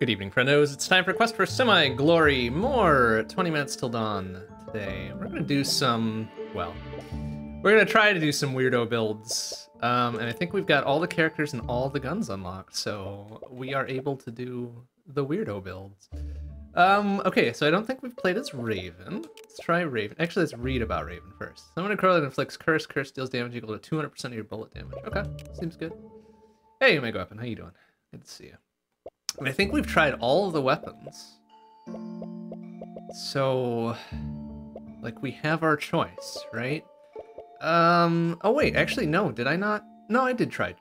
Good evening, friendos. It's time for Quest for Semi-Glory. More 20 minutes till dawn today. We're gonna do some, well, we're gonna try to do some weirdo builds. Um, and I think we've got all the characters and all the guns unlocked, so we are able to do the weirdo builds. Um, okay, so I don't think we've played as Raven. Let's try Raven. Actually, let's read about Raven first. Summon a crow that inflicts curse. Curse deals damage equal to 200% of your bullet damage. Okay, seems good. Hey, Omega Weapon, how you doing? Good to see you. And I think we've tried all of the weapons. So, like, we have our choice, right? Um, oh wait, actually, no, did I not? No, I did try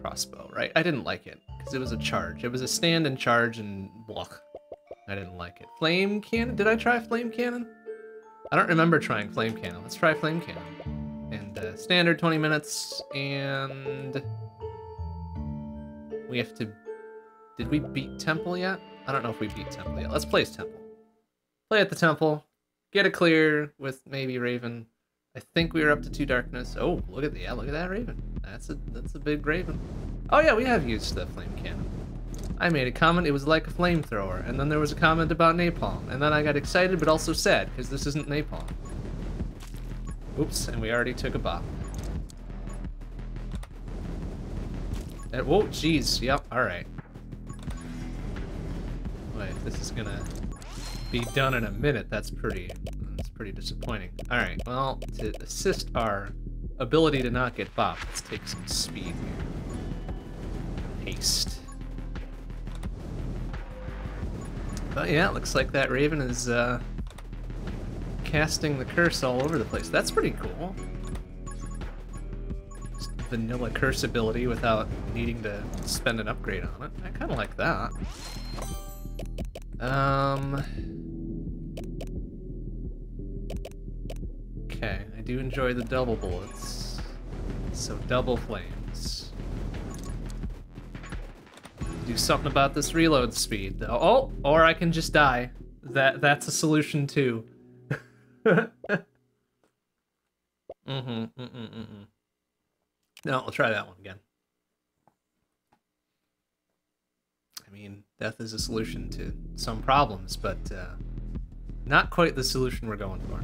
crossbow, right? I didn't like it, because it was a charge. It was a stand and charge and blah. I didn't like it. Flame cannon? Did I try flame cannon? I don't remember trying flame cannon. Let's try flame cannon. And uh, standard 20 minutes, and we have to did we beat Temple yet? I don't know if we beat Temple yet. Let's play as Temple. Play at the Temple. Get a clear with maybe Raven. I think we were up to two darkness. Oh, look at the yeah, look at that Raven. That's a that's a big Raven. Oh yeah, we have used the flame cannon. I made a comment, it was like a flamethrower, and then there was a comment about napalm, and then I got excited but also sad, because this isn't napalm. Oops, and we already took a bop. And, whoa, jeez, yep, alright. Wait, this is gonna be done in a minute. That's pretty, that's pretty disappointing. All right, well, to assist our ability to not get bopped, let's take some speed here. Haste. But yeah, looks like that Raven is uh, casting the curse all over the place. That's pretty cool. Vanilla curse ability without needing to spend an upgrade on it. I kind of like that. Um. Okay, I do enjoy the double bullets. So double flames. Do something about this reload speed. Oh, or I can just die. That that's a solution too. mm-hmm. Mm-mm, mm-mm. No, I'll try that one again. I mean, death is a solution to some problems, but uh, not quite the solution we're going for.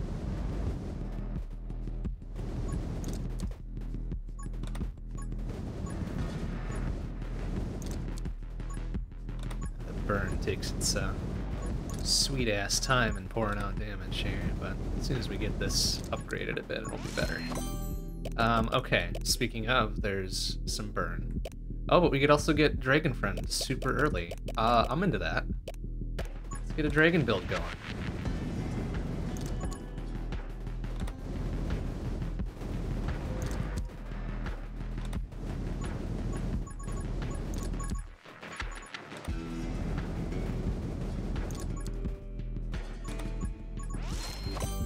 The burn takes its uh, sweet ass time in pouring out damage here, but as soon as we get this upgraded a bit, it'll be better. Um, okay, speaking of, there's some burn. Oh, but we could also get Dragon Friend super early. Uh, I'm into that. Let's get a Dragon build going.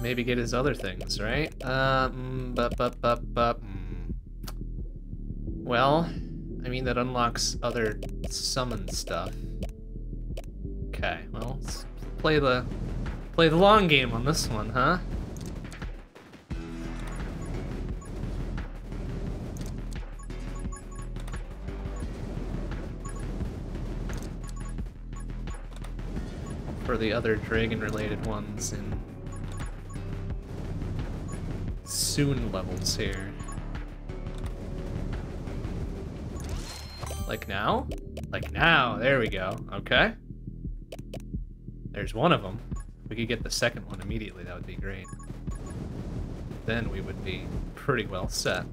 Maybe get his other things, right? Um, but, but, but, but. Well, I mean, that unlocks other summon stuff. Okay, well, let's play the play the long game on this one, huh? For the other dragon-related ones in soon levels here. Like now? Like now, there we go. Okay. There's one of them. If we could get the second one immediately, that would be great. Then we would be pretty well set.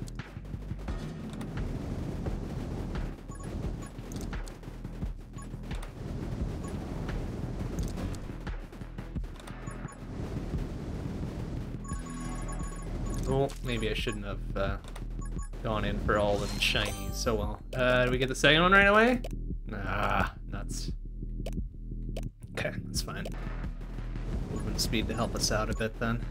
Well, maybe I shouldn't have uh, Gone in for all the shinies so well. Uh, do we get the second one right away? Nah, nuts. Okay, that's fine. Movement speed to help us out a bit then.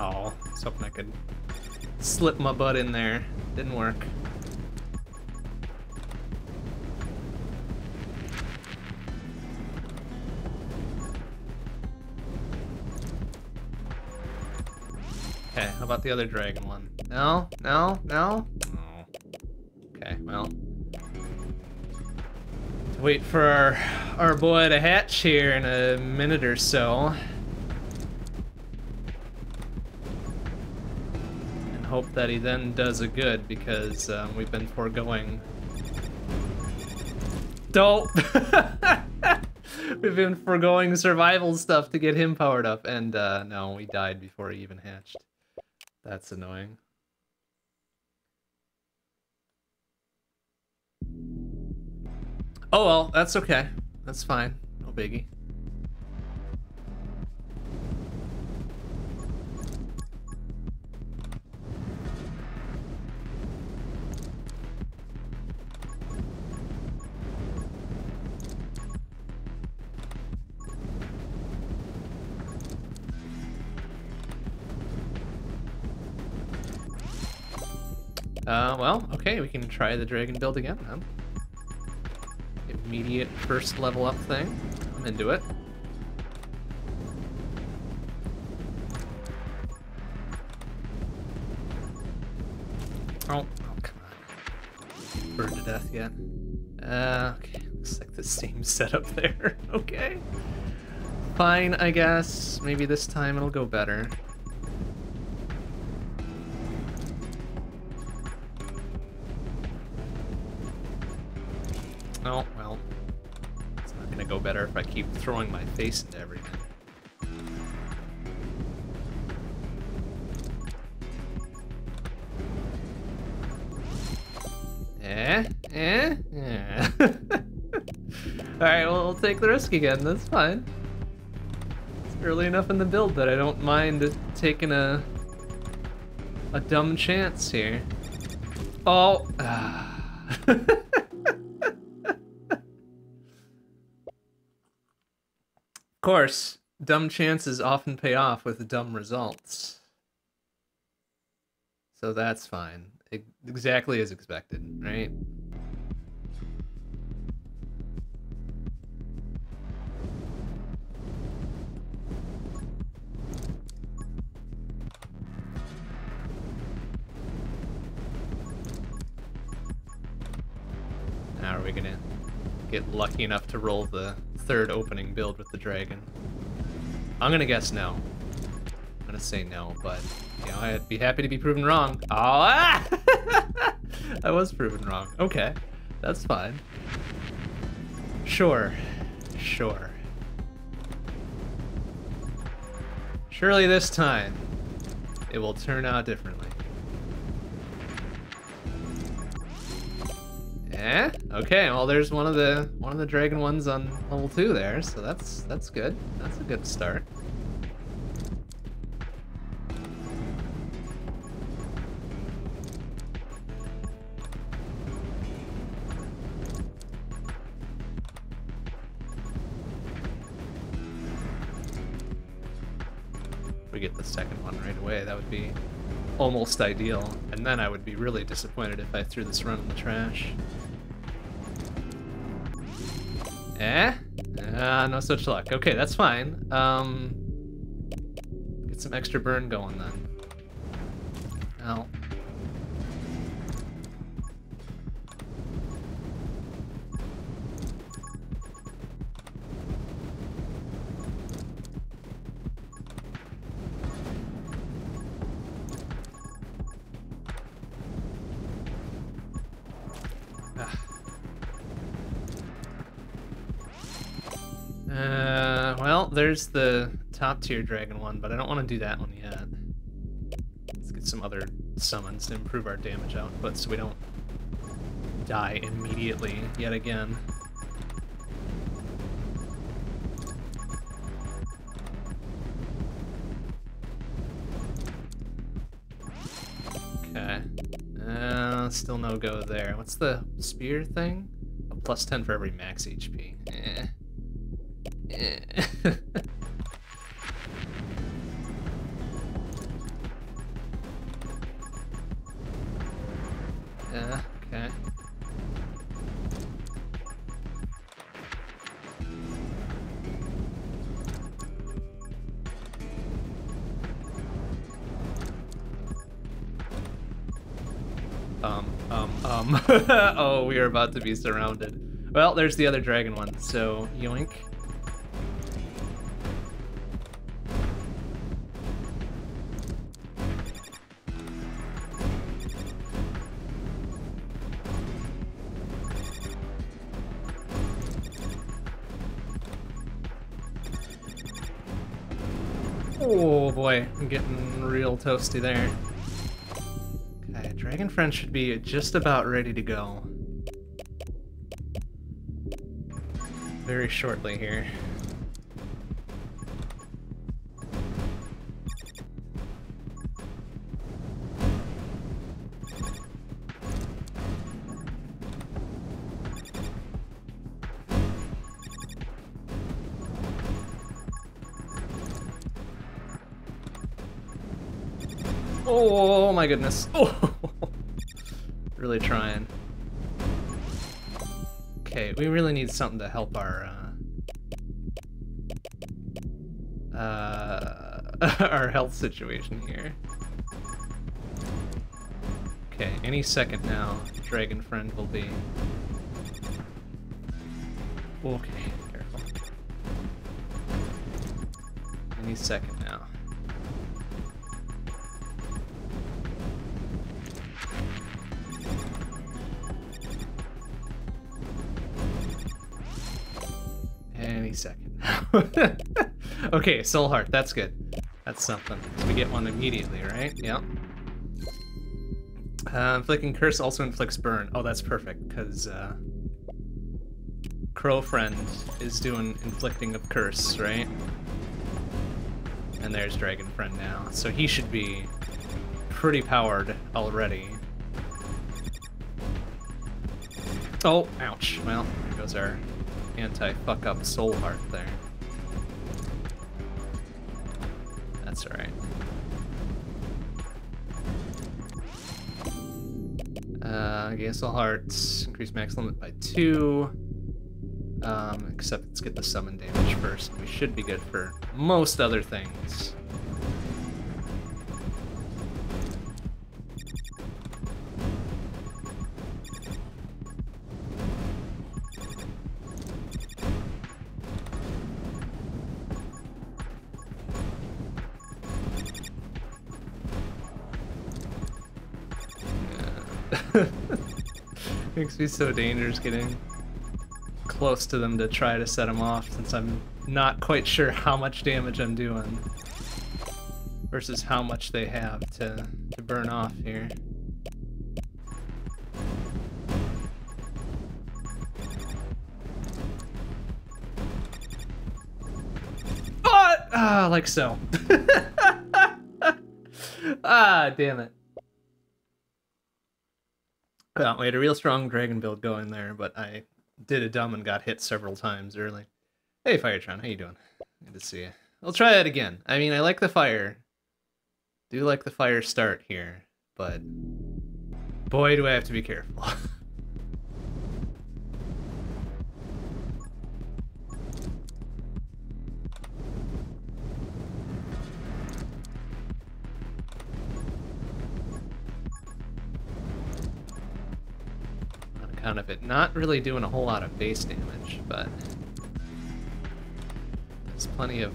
Oh, I was hoping I could slip my butt in there. Didn't work. The other dragon one? No? No? No? Oh. Okay, well. Wait for our, our boy to hatch here in a minute or so. And hope that he then does a good because um, we've been foregoing. Dope! We've been foregoing survival stuff to get him powered up, and uh, no, we died before he even hatched. That's annoying. Oh well, that's okay. That's fine. No biggie. Uh, well, okay, we can try the dragon build again then. Immediate first level up thing. I'm into it. Oh, oh come on. Burned to death yet. Uh, okay, looks like the same setup there. okay. Fine, I guess. Maybe this time it'll go better. If I keep throwing my face into everything. Eh? Eh? Yeah. Alright, well, we'll take the risk again. That's fine. It's early enough in the build that I don't mind taking a a dumb chance here. Oh. course, dumb chances often pay off with dumb results. So that's fine. E- exactly as expected, right? Now are we gonna get lucky enough to roll the third opening build with the dragon? I'm gonna guess no. I'm gonna say no, but you know, I'd be happy to be proven wrong. Oh, ah! I was proven wrong. Okay, that's fine. Sure, sure. Surely this time, it will turn out differently. Eh? Okay, well there's one of the one of the dragon ones on level two there, so that's that's good. That's a good start. We get the second one right away, that would be almost ideal. And then I would be really disappointed if I threw this run in the trash. Eh? Uh, no such luck. Okay, that's fine. Um, get some extra burn going then. There's the top tier dragon one, but I don't want to do that one yet. Let's get some other summons to improve our damage output so we don't die immediately yet again. Okay. Uh, still no go there. What's the spear thing? A plus 10 for every max HP. Eh. Eh. We are about to be surrounded. Well, there's the other dragon one, so yoink. Oh boy, I'm getting real toasty there. Okay, Dragon Friend should be just about ready to go. Very shortly here. Oh, oh, oh, oh my goodness. Oh, we really need something to help our uh, uh, our health situation here. Okay, any second now, Dragon Friend will be. Okay, careful. Any second now. okay, Soul Heart, that's good. That's something. So we get one immediately, right? Yep. Uh, inflicting curse also inflicts burn. Oh, that's perfect, because uh, Crow Friend is doing inflicting of curse, right? And there's Dragon Friend now. So he should be pretty powered already. Oh, ouch. Well, there goes our anti-fuck up soul heart there. Okay, soul hearts, increase max limit by two. Um, except let's get the summon damage first. We should be good for most other things. Makes me so dangerous getting close to them to try to set them off since I'm not quite sure how much damage I'm doing versus how much they have to, to burn off here. Ah, like so. ah, damn it. We had a real strong dragon build going there, but I did a dumb and got hit several times early. Hey, Firetron, how you doing? Good to see you. I'll try that again. I mean, I like the fire. Do like the fire start here, but boy, do I have to be careful. Account of it not really doing a whole lot of base damage, but there's plenty of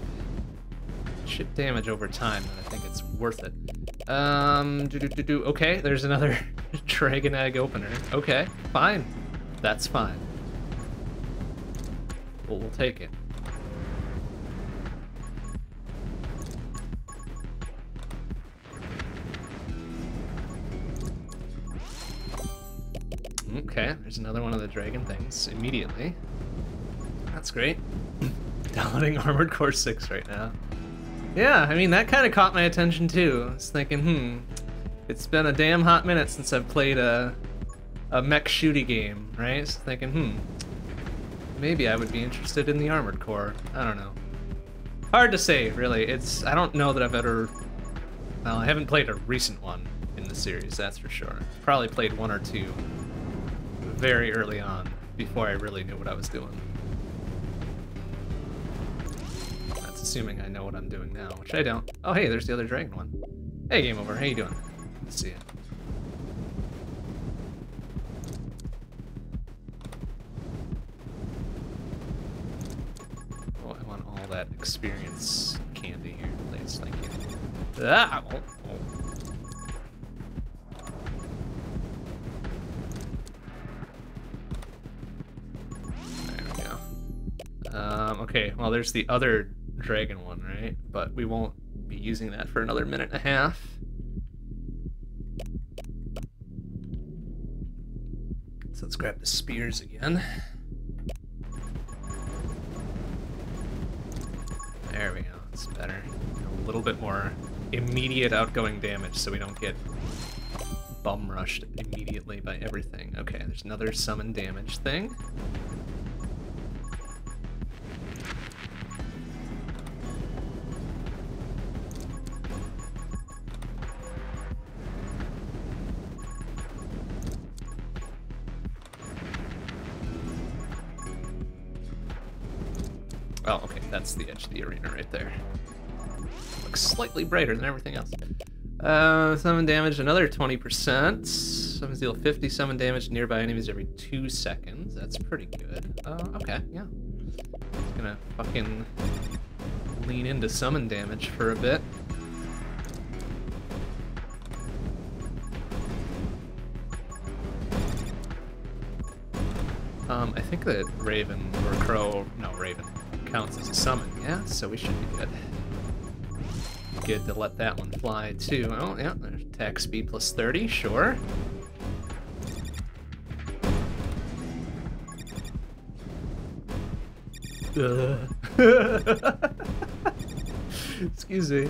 chip damage over time, and I think it's worth it. Um, do do do do. Okay, there's another dragon egg opener. Okay, fine, that's fine. Well, we'll take it. Okay, there's another one of the dragon things immediately. That's great. Downloading Armored Core 6 right now. Yeah, I mean, that kind of caught my attention too. I was thinking, hmm, it's been a damn hot minute since I've played a, a mech shooty game, right? So thinking, hmm, maybe I would be interested in the Armored Core. I don't know. Hard to say, really. It's I don't know that I've ever. Well, I haven't played a recent one in the series, that's for sure. Probably played one or two very early on, before I really knew what I was doing. That's assuming I know what I'm doing now, which I don't. Oh, hey, there's the other dragon one. Hey, game over. How you doing? Good to see you. Oh, I want all that experience candy here, please. Thank you. Ah! Oh, oh. Okay, well, there's the other dragon one, right? But we won't be using that for another minute and a half. So let's grab the spears again. There we go, it's better. A little bit more immediate outgoing damage so we don't get bum rushed immediately by everything. Okay, there's another summon damage thing. Brighter than everything else. Uh, summon damage, another 20%. Summons deal 50 summon damage nearby enemies every two seconds. That's pretty good. Uh, okay, yeah. Just gonna fucking lean into summon damage for a bit. Um, I think that Raven or Crow, no, Raven, counts as a summon, yeah? So we should be good. Good to let that one fly too. Oh, yeah, attack speed plus 30, sure. Excuse me.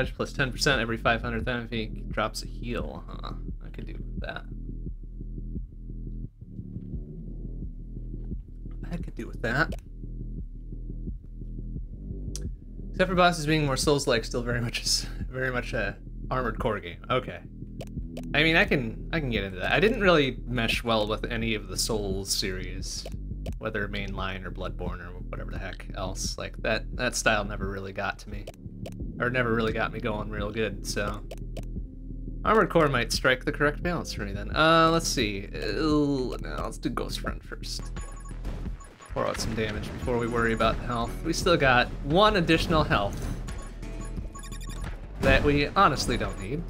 Damage plus 10% every 500 feet drops a heal, huh? I could do that. I could do with that. Except for bosses being more Souls-like, still very much, very much a Armored Core game. Okay. I mean, I can I can get into that. I didn't really mesh well with any of the Souls series, whether mainline or Bloodborne or whatever the heck else. Like that that style never really got to me, or never really got me going real good. So Armored Core might strike the correct balance for me then. Uh, let's see. Uh, now let's do Ghost Friend first. Pour out some damage before we worry about health. We still got one additional health that we honestly don't need.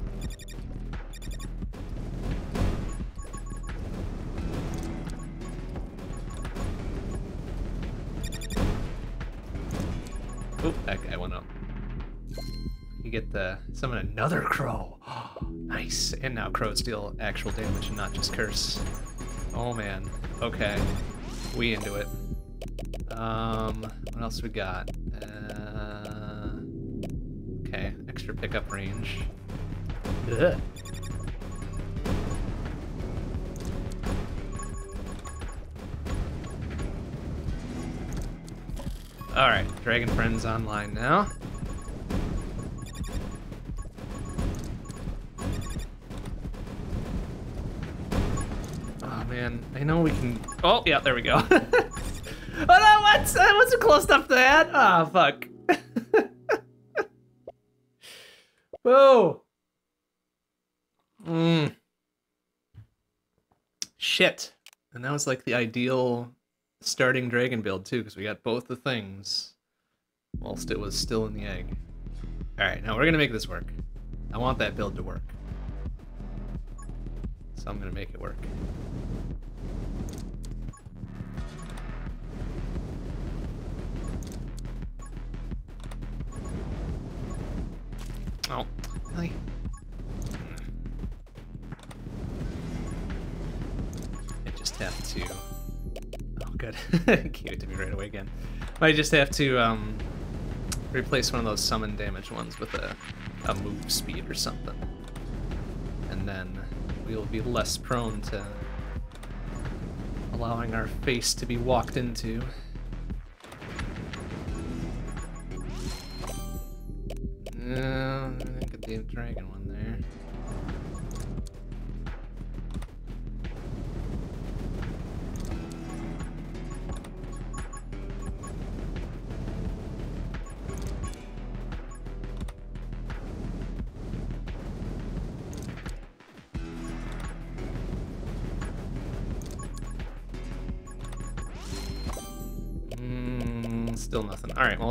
Oop, that guy went up. You get the summon another crow. nice. And now crows deal actual damage and not just curse. Oh man. Okay. We into it. Um, what else we got? Uh, okay, extra pickup range. Ugh. Alright, Dragon Friends online now. Oh man, I know we can. Oh, yeah, there we go. oh no, what? I wasn't close enough to that. Oh, fuck. Whoa. Mm. Shit. And that was like the ideal starting dragon build too, because we got both the things whilst it was still in the egg. Alright, now we're gonna make this work. I want that build to work. So I'm gonna make it work. Oh, really? Hmm. I just have to good. Gave it to me right away again. I just have to um, replace one of those summon damage ones with a, a move speed or something. And then we'll be less prone to allowing our face to be walked into.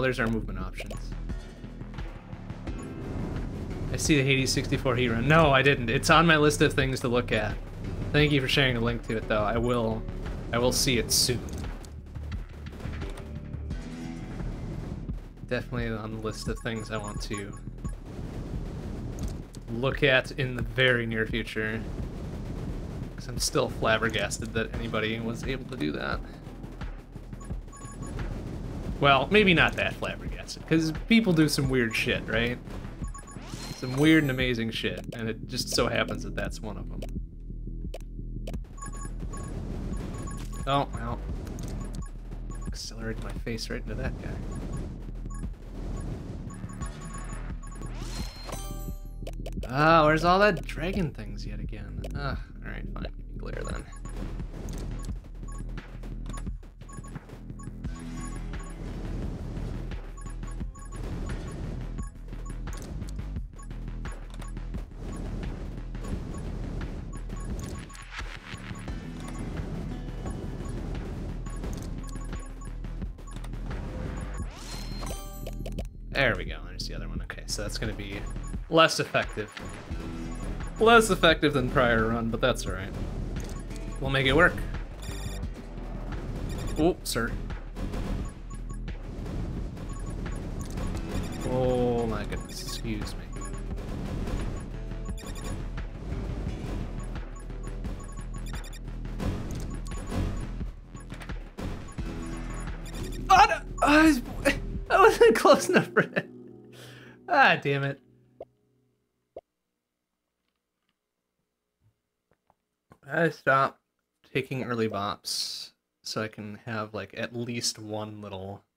Well, there's our movement options. I see the Hades 64 heat run. No, I didn't. It's on my list of things to look at. Thank you for sharing a link to it, though. I will, I will see it soon. Definitely on the list of things I want to look at in the very near future. Because I'm still flabbergasted that anybody was able to do that. Well, maybe not that flabbergasted, because people do some weird shit, right? Some weird and amazing shit, and it just so happens that that's one of them. Oh, well. Accelerate my face right into that guy. Ah, where's all that dragon things yet again? Ah, less effective. Less effective than prior run, but that's alright. We'll make it work. Oh, sir. Oh my goodness, excuse me. Oh, no. I, was, I wasn't close enough for it. Ah, damn it. I stopped taking early bops so I can have like at least one little.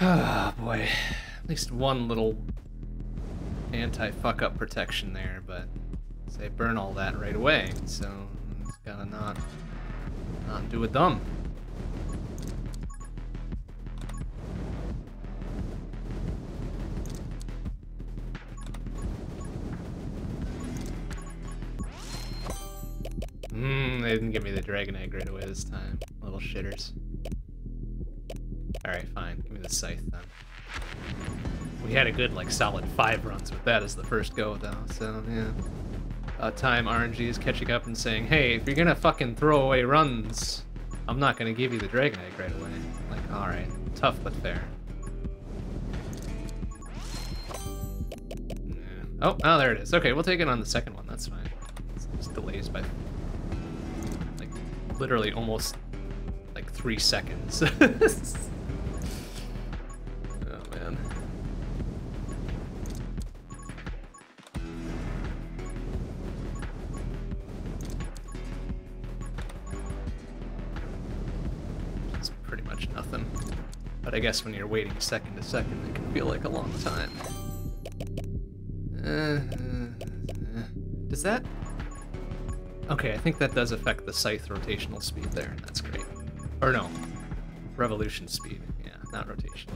Ah, oh, boy. At least one little anti fuck up protection there, but say burn all that right away, so it's gotta not not do a dumb. Mmm, they didn't give me the dragon egg right away this time. Little shitters. Alright, fine. Give me the scythe then. We had a good, like, solid five runs with that as the first go, though, so, yeah. About time RNG is catching up and saying, hey, if you're gonna fucking throw away runs, I'm not gonna give you the dragon egg right away. Like, alright. Tough but fair. Yeah. Oh, oh, there it is. Okay, we'll take it on the second one. That's fine. It's delays by literally almost like three seconds. oh man. It's pretty much nothing. But I guess when you're waiting second to second, it can feel like a long time. Uh, uh, uh. Does that Okay, I think that does affect the scythe rotational speed there. That's great. Or no, revolution speed. Yeah, not rotation.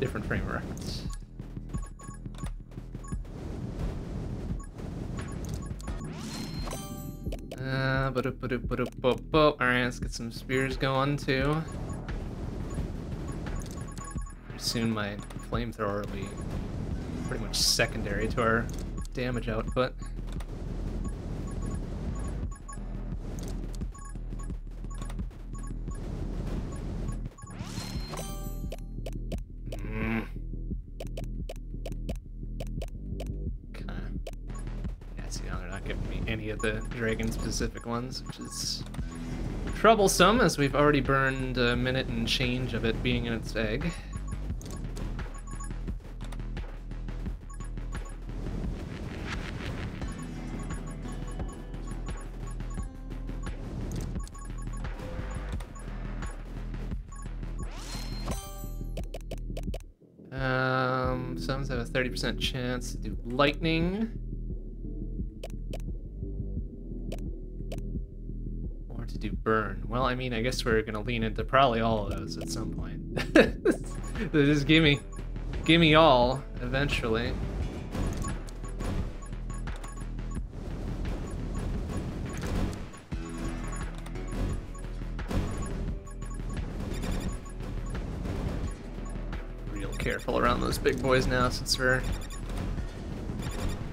Different frame of reference. Uh, Alright, let's get some spears going too. Soon my flamethrower will be pretty much secondary to our damage output. Dragon-specific ones, which is troublesome, as we've already burned a minute and change of it being in its egg. Um, some have a 30% chance to do lightning. Well, I mean, I guess we're gonna lean into probably all of those at some point. just give me, give me all eventually. Real careful around those big boys now since we're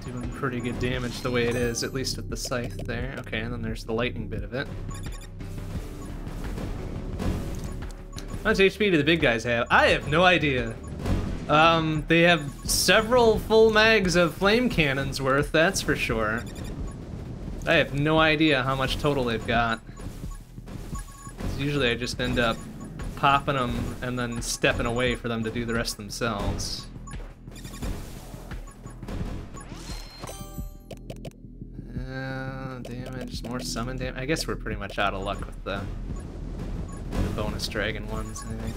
doing pretty good damage the way it is, at least at the scythe there. Okay, and then there's the lightning bit of it. How much HP do the big guys have? I have no idea. Um, they have several full mags of flame cannons worth, that's for sure. I have no idea how much total they've got. Usually I just end up popping them and then stepping away for them to do the rest themselves. Uh, damage, more summon damage. I guess we're pretty much out of luck with the, the bonus dragon ones, I think.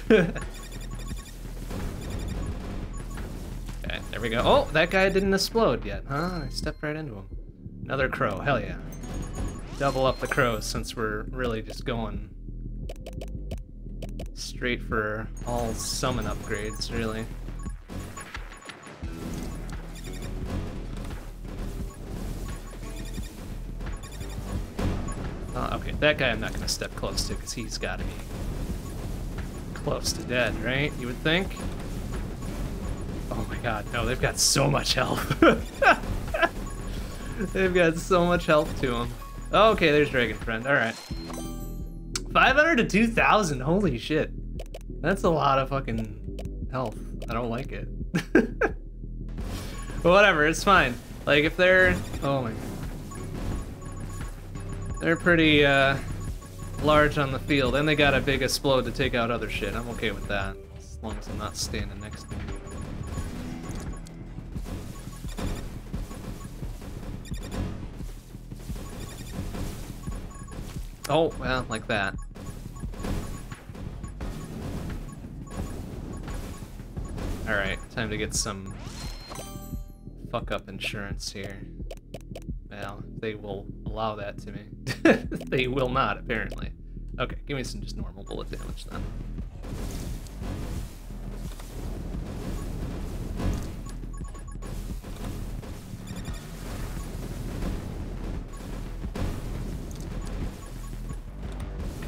okay, there we go. Oh, that guy didn't explode yet, huh? I stepped right into him. Another crow, hell yeah. Double up the crows since we're really just going straight for all summon upgrades, really. Oh, okay, that guy I'm not gonna step close to because he's gotta be close to dead, right? You would think? Oh my god, no, they've got so much health. they've got so much health to them. Oh, okay, there's Dragon Friend, alright. 500 to 2,000, holy shit. That's a lot of fucking health. I don't like it. but whatever, it's fine. Like, if they're... Oh my. They're pretty, uh large on the field, and they got a big explode to take out other shit. I'm okay with that, as long as I'm not standing next to them. Oh, well, like that. Alright, time to get some fuck up insurance here. Well, they will allow that to me. they will not, apparently. Okay, give me some just normal bullet damage then.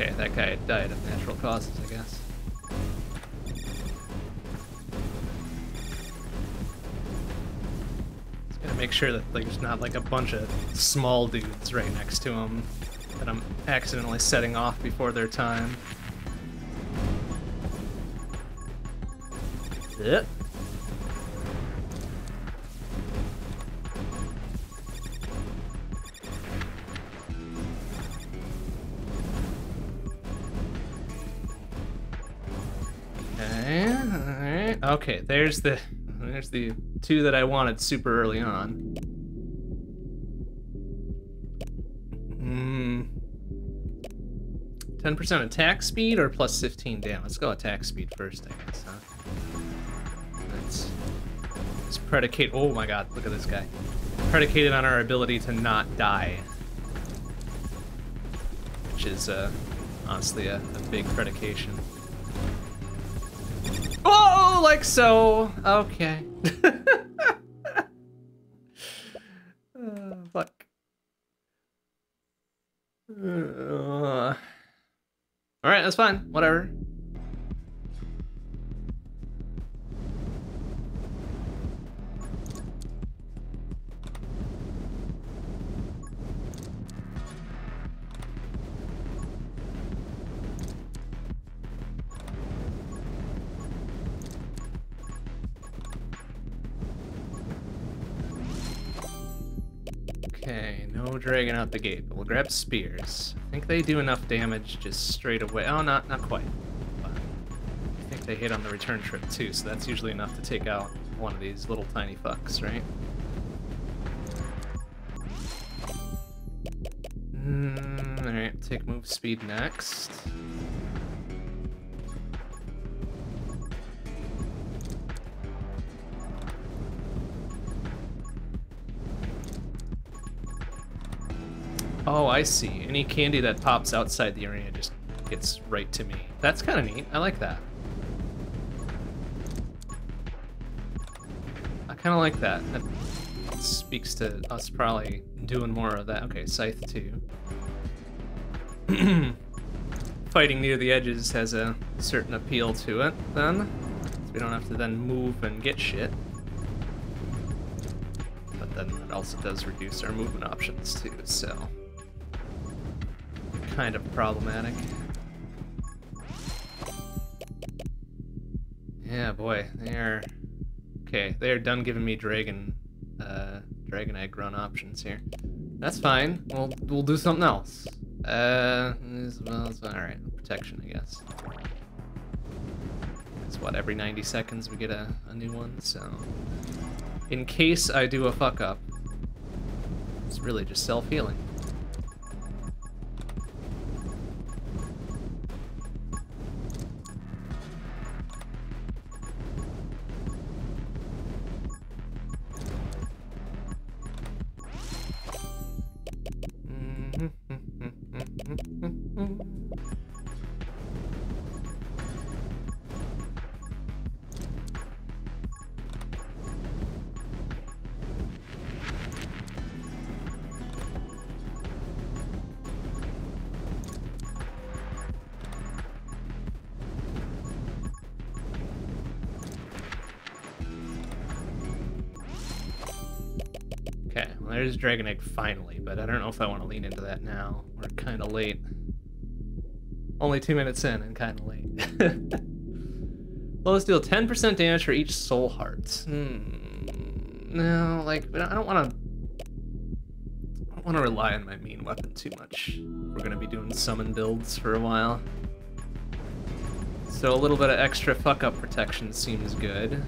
Okay, that guy died of natural causes, I guess. Gotta make sure that there's not like a bunch of small dudes right next to him that I'm accidentally setting off before their time. Yep. Okay, there's the there's the two that I wanted super early on. Hmm. 10% attack speed or plus 15 damage? Let's go attack speed first, I guess, huh? Let's, let's predicate. Oh my god, look at this guy. Predicated on our ability to not die. Which is, uh, honestly a, a big predication. Oh, like so. Okay. uh, fuck. Uh, all right, that's fine. Whatever. No dragon out the gate, but we'll grab spears. I think they do enough damage just straight away. Oh, not not quite. But I think they hit on the return trip too, so that's usually enough to take out one of these little tiny fucks, right? Mm, Alright, take move speed next. Oh, I see. Any candy that pops outside the arena just gets right to me. That's kind of neat. I like that. I kind of like that. That speaks to us probably doing more of that. Okay, Scythe 2. Fighting near the edges has a certain appeal to it, then. So we don't have to then move and get shit. But then it also does reduce our movement options too, so... Kind of problematic. Yeah, boy, they are... Okay, they are done giving me dragon, uh, dragon egg run options here. That's fine. We'll we'll do something else. Uh, well, all right. Protection, I guess. It's what every 90 seconds we get a, a new one. So, in case I do a fuck up, it's really just self Dragon Egg finally, but I don't know if I want to lean into that now. We're kind of late. Only two minutes in and kind of late. well, let's deal 10% damage for each soul heart. Hmm. No, like, I don't want to... I don't want to rely on my main weapon too much. We're going to be doing summon builds for a while. So a little bit of extra fuck-up protection seems good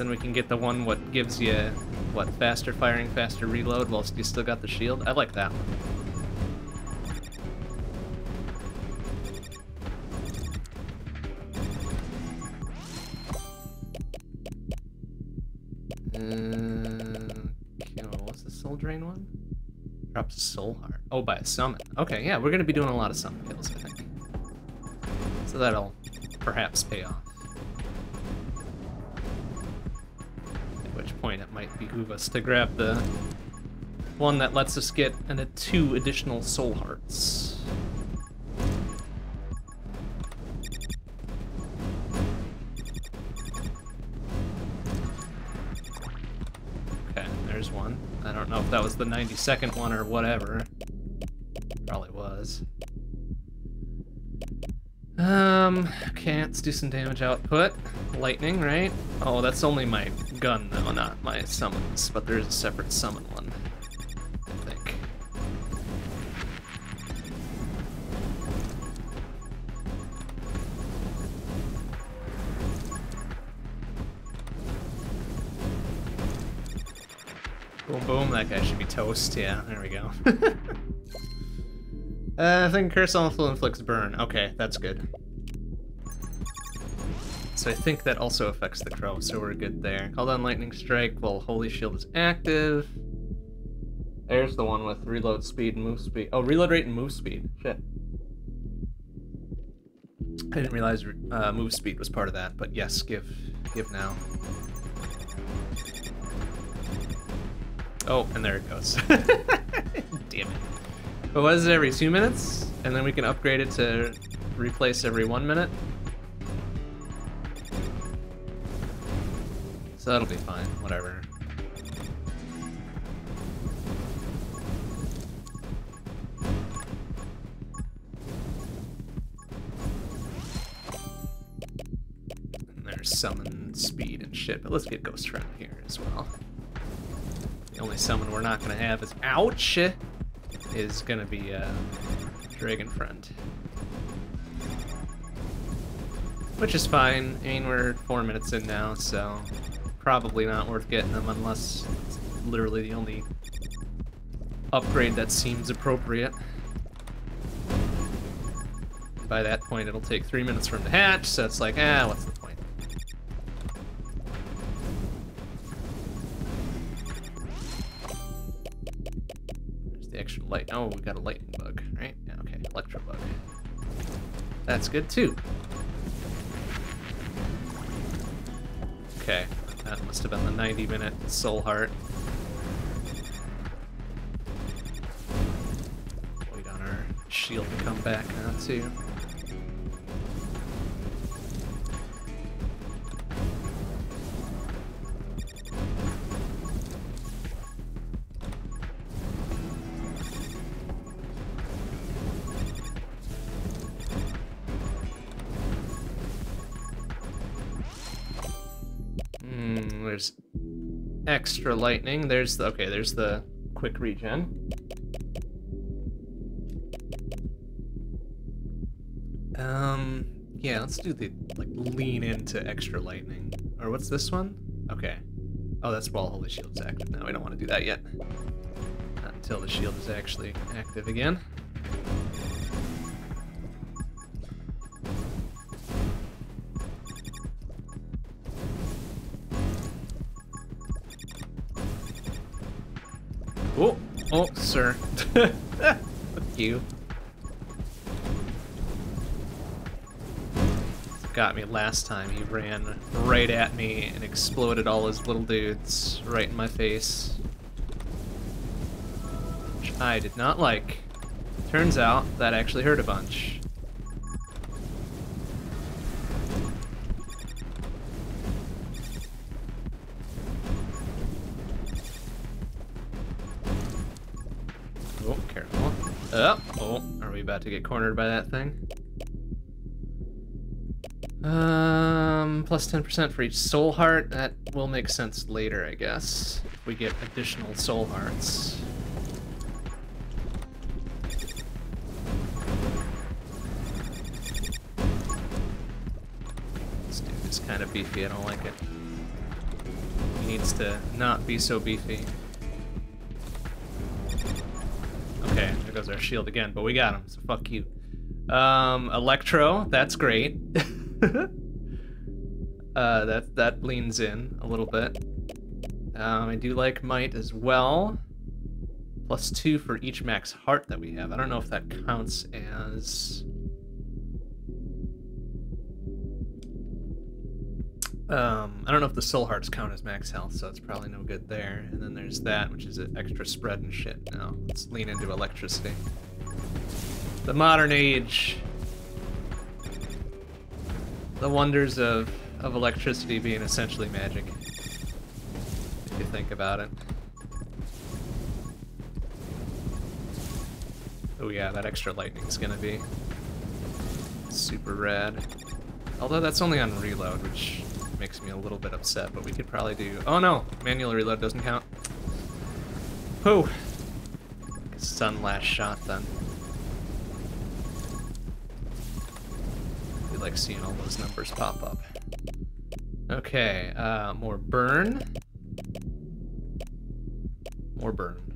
then we can get the one what gives you, what, faster firing, faster reload whilst you still got the shield. I like that one. Uh, what's the soul drain one? Drops soul heart. Oh, by a summon. Okay, yeah, we're gonna be doing a lot of summon kills, I think. So that'll perhaps pay off. Point, it might behoove us to grab the one that lets us get an, uh, two additional soul hearts. Okay, there's one. I don't know if that was the 90 second one or whatever. Probably was. Um, okay, let's do some damage output. Lightning, right? Oh, that's only my gun, though, not my summons. But there's a separate summon one, I think. Boom, boom, that guy should be toast. Yeah, there we go. Uh, I think Curse also inflicts burn. Okay, that's good. So I think that also affects the crow, so we're good there. Call down Lightning Strike while Holy Shield is active. There's the one with reload speed and move speed. Oh, reload rate and move speed. Shit. I didn't realize uh, move speed was part of that, but yes, give, give now. Oh, and there it goes. Damn it. But what is it, every two minutes? And then we can upgrade it to replace every one minute? So that'll be fine, whatever. And there's summon speed and shit, but let's get Ghost Friend here as well. The only summon we're not gonna have is ouch! Is gonna be uh, Dragon Friend. Which is fine. I mean, we're four minutes in now, so probably not worth getting them unless it's literally the only upgrade that seems appropriate. By that point, it'll take three minutes for him to hatch, so it's like, ah, what's light. Oh, we got a lightning bug, right? Yeah, okay. Electrobug. That's good too. Okay, that must have been the 90 minute Soul Heart. Wait on our shield to come back now too. Extra lightning. There's the, okay, there's the quick regen. Um, yeah, let's do the, like, lean into extra lightning. Or what's this one? Okay. Oh, that's while Holy Shield's active now. We don't want to do that yet. Not until the shield is actually active again. You. Got me last time. He ran right at me and exploded all his little dudes right in my face. Which I did not like. Turns out that actually hurt a bunch. About to get cornered by that thing. Um, plus 10% for each soul heart. That will make sense later, I guess. If we get additional soul hearts. This dude is kind of beefy. I don't like it. He needs to not be so beefy. Okay, there goes our shield again, but we got him, so fuck you. Um, Electro, that's great. uh, that, that leans in a little bit. Um, I do like Might as well. Plus two for each max heart that we have. I don't know if that counts as... Um, I don't know if the soul hearts count as max health, so it's probably no good there. And then there's that, which is an extra spread and shit. Now, let's lean into electricity. The modern age. The wonders of, of electricity being essentially magic. If you think about it. Oh yeah, that extra lightning is gonna be super rad. Although that's only on reload, which makes me a little bit upset, but we could probably do... Oh no! Manual reload doesn't count. Whew! Sun last shot then. We like seeing all those numbers pop up. Okay, uh, more burn. More burn.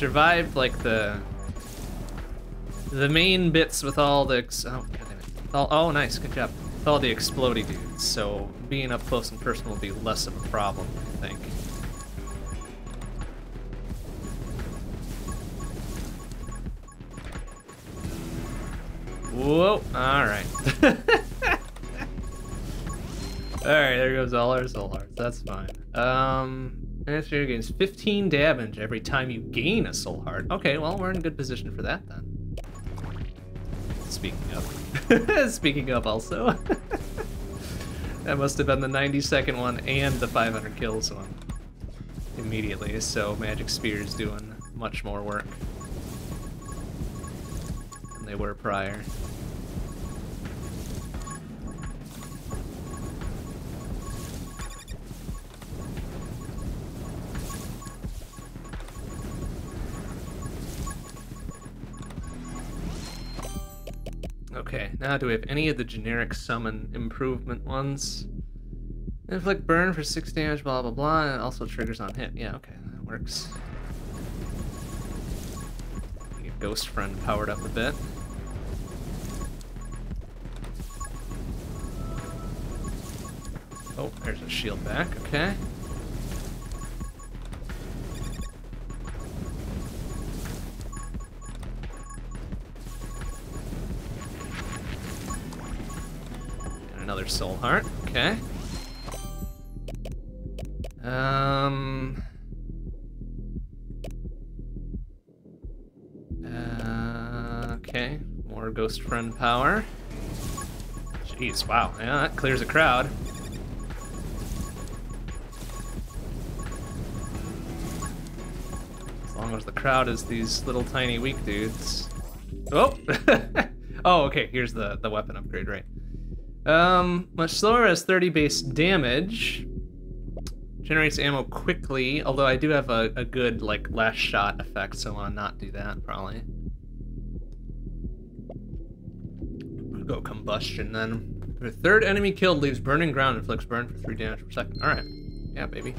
Survived like the the main bits with all the oh, oh, oh nice, good job. With all the explodey dudes, so being up close and personal will be less of a problem, I think. Whoa, alright. alright, there goes all our soul hearts. That's fine. Um, Master gains 15 damage every time you gain a soul heart. Okay, well, we're in good position for that then. Speaking of. Speaking of also. that must have been the 90 second one and the 500 kills one. Immediately, so Magic Spear's doing much more work than they were prior. Okay, now do we have any of the generic summon improvement ones? Inflict burn for 6 damage, blah blah blah, and it also triggers on hit. Yeah, okay, that works. Ghost Friend powered up a bit. Oh, there's a shield back, okay. Another soul heart, okay. Um. Uh, okay, more ghost friend power. Jeez, wow, yeah, that clears a crowd. As long as the crowd is these little tiny weak dudes. Oh! oh, okay, here's the, the weapon upgrade, right. Um, much slower as 30 base damage. Generates ammo quickly, although I do have a, a good, like, last shot effect, so I want to not do that, probably. Go combustion, then. The third enemy killed leaves burning ground inflicts burn for 3 damage per second. Alright. Yeah, baby.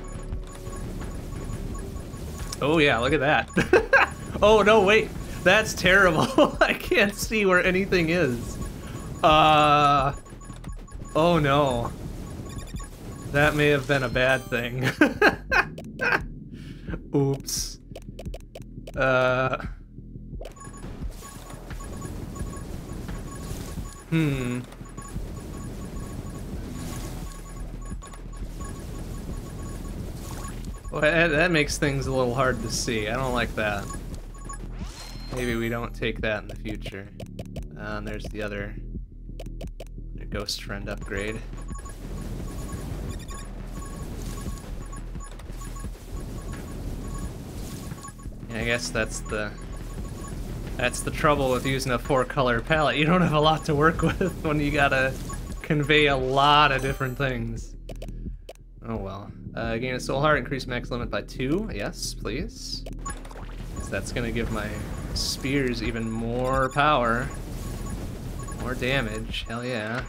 Oh yeah, look at that. oh no, wait. That's terrible. I can't see where anything is. Uh... Oh no. That may have been a bad thing. Oops. Uh... Hmm. Well, that, that makes things a little hard to see. I don't like that. Maybe we don't take that in the future. Uh, and there's the other, the ghost friend upgrade. I guess that's the that's the trouble with using a four color palette. You don't have a lot to work with when you gotta convey a lot of different things. Oh well. Uh, gain a soul heart, increase max limit by two. Yes, please. That's gonna give my spears even more power. More damage. Hell yeah.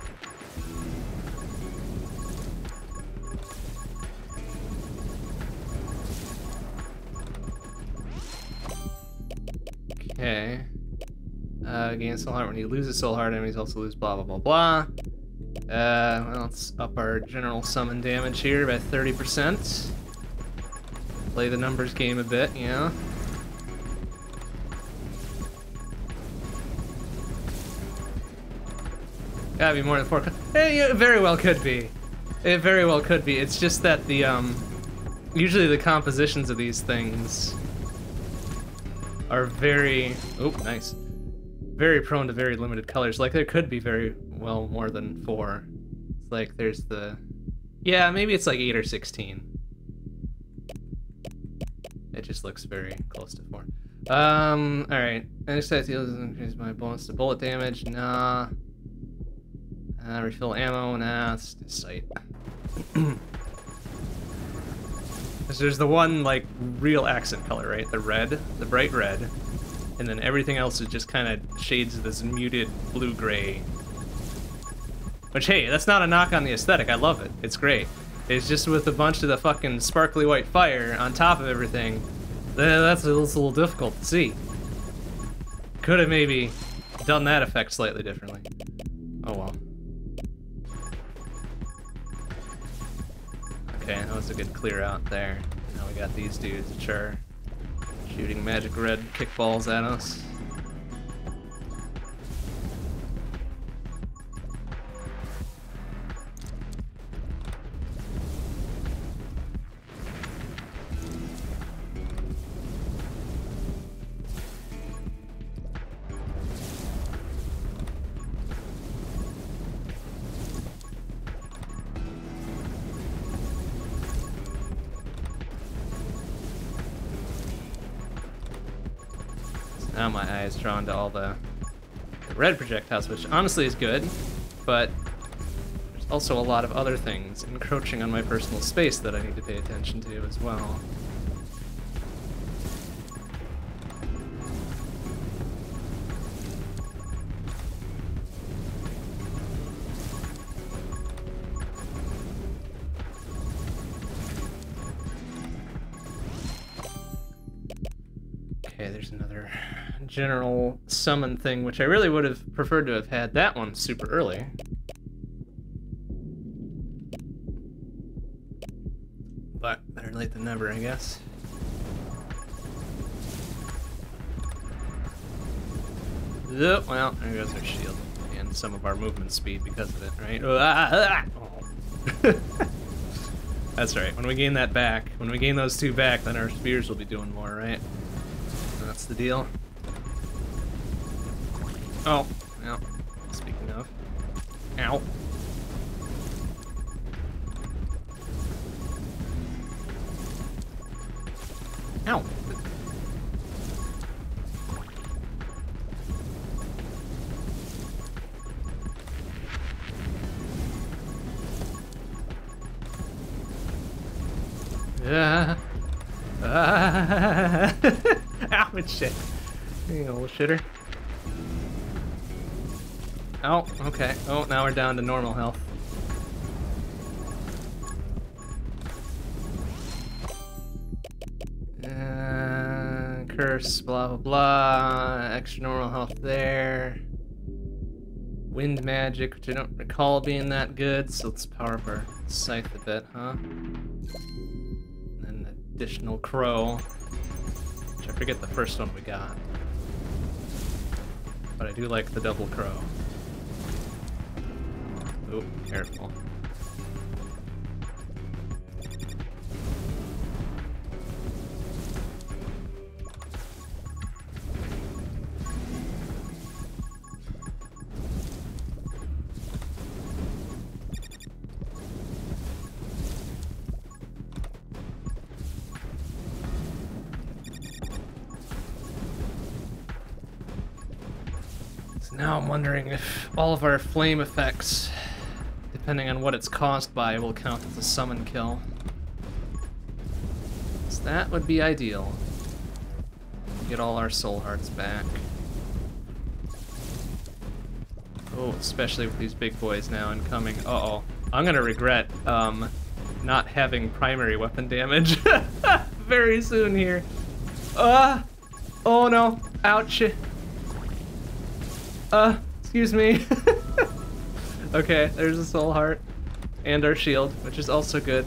Okay. Uh, gain soul heart when you lose a soul heart, enemies also lose blah blah blah blah. Uh, well, let's up our general summon damage here by 30%. Play the numbers game a bit, know? Gotta be more than four. Hey, it very well could be. It very well could be. It's just that the, um, usually the compositions of these things are very, oh, nice. Very prone to very limited colors. Like there could be very well more than four. It's like there's the, yeah, maybe it's like eight or 16. It just looks very close to four. Um, alright. Exercise heals increase my bonus to bullet damage. Nah. Uh, refill ammo. Nah, it's sight. there's the one, like, real accent color, right? The red. The bright red. And then everything else is just kind of shades of this muted blue-gray. Which, hey, that's not a knock on the aesthetic. I love it. It's great. It's just with a bunch of the fucking sparkly white fire on top of everything, that's a little difficult to see. Could have maybe done that effect slightly differently. Oh well. Okay, that was a good clear out there. Now we got these dudes which are shooting magic red kickballs at us. Drawn to all the, the red projectiles, which honestly is good, but there's also a lot of other things encroaching on my personal space that I need to pay attention to as well. General summon thing, which I really would have preferred to have had that one super early. But better late than never, I guess. Well, there goes our shield. And some of our movement speed because of it, right? That's right. When we gain that back, when we gain those two back, then our spears will be doing more, right? That's the deal. Oh, yeah. Speaking of. Ow. Ow. Ah. Ah. Ouch shit. Okay. Oh, now we're down to normal health. Uh, curse, blah blah blah. Extra normal health there. Wind magic, which I don't recall being that good, so let's power up our scythe a bit, huh? Then an additional crow. Which I forget the first one we got. But I do like the double crow. Oh, careful. Now I'm wondering if all of our flame effects, depending on what it's caused by, will count as a summon kill. So that would be ideal. Get all our soul hearts back. Oh, especially with these big boys now incoming. Uh-oh. I'm gonna regret um, not having primary weapon damage very soon here. Uh, oh no! Ouch! Uh, excuse me. okay, there's a soul heart. And our shield, which is also good.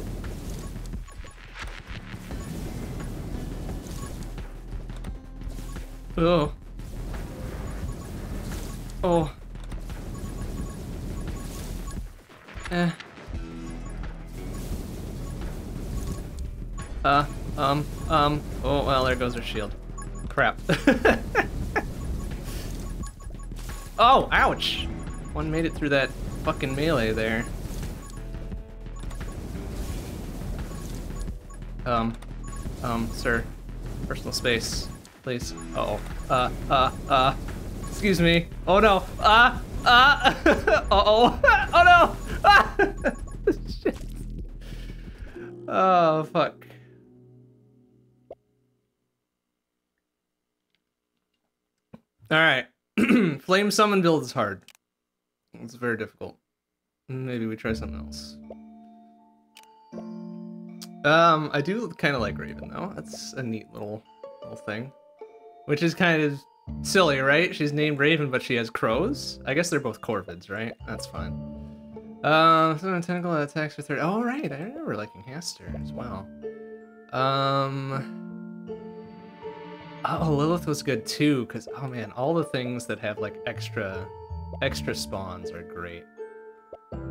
Oh. Oh. Eh. Uh, um, um, oh, well, there goes our shield. Crap. Oh, ouch! One made it through that fucking melee there. Um, um, sir. Personal space, please. Uh oh. Uh, uh, uh. Excuse me. Oh no. Ah! Ah! uh oh. oh no! Ah! Shit. Oh, fuck. Alright. Flame summon build is hard. It's very difficult. Maybe we try something else. Um, I do kind of like Raven though. That's a neat little little thing, which is kind of silly, right? She's named Raven, but she has crows. I guess they're both corvids, right? That's fine. Um, so tentacle attacks for third. Oh right, I remember liking Hastur as well. Um. Oh, Lilith was good too, because, oh man, all the things that have like extra, extra spawns are great.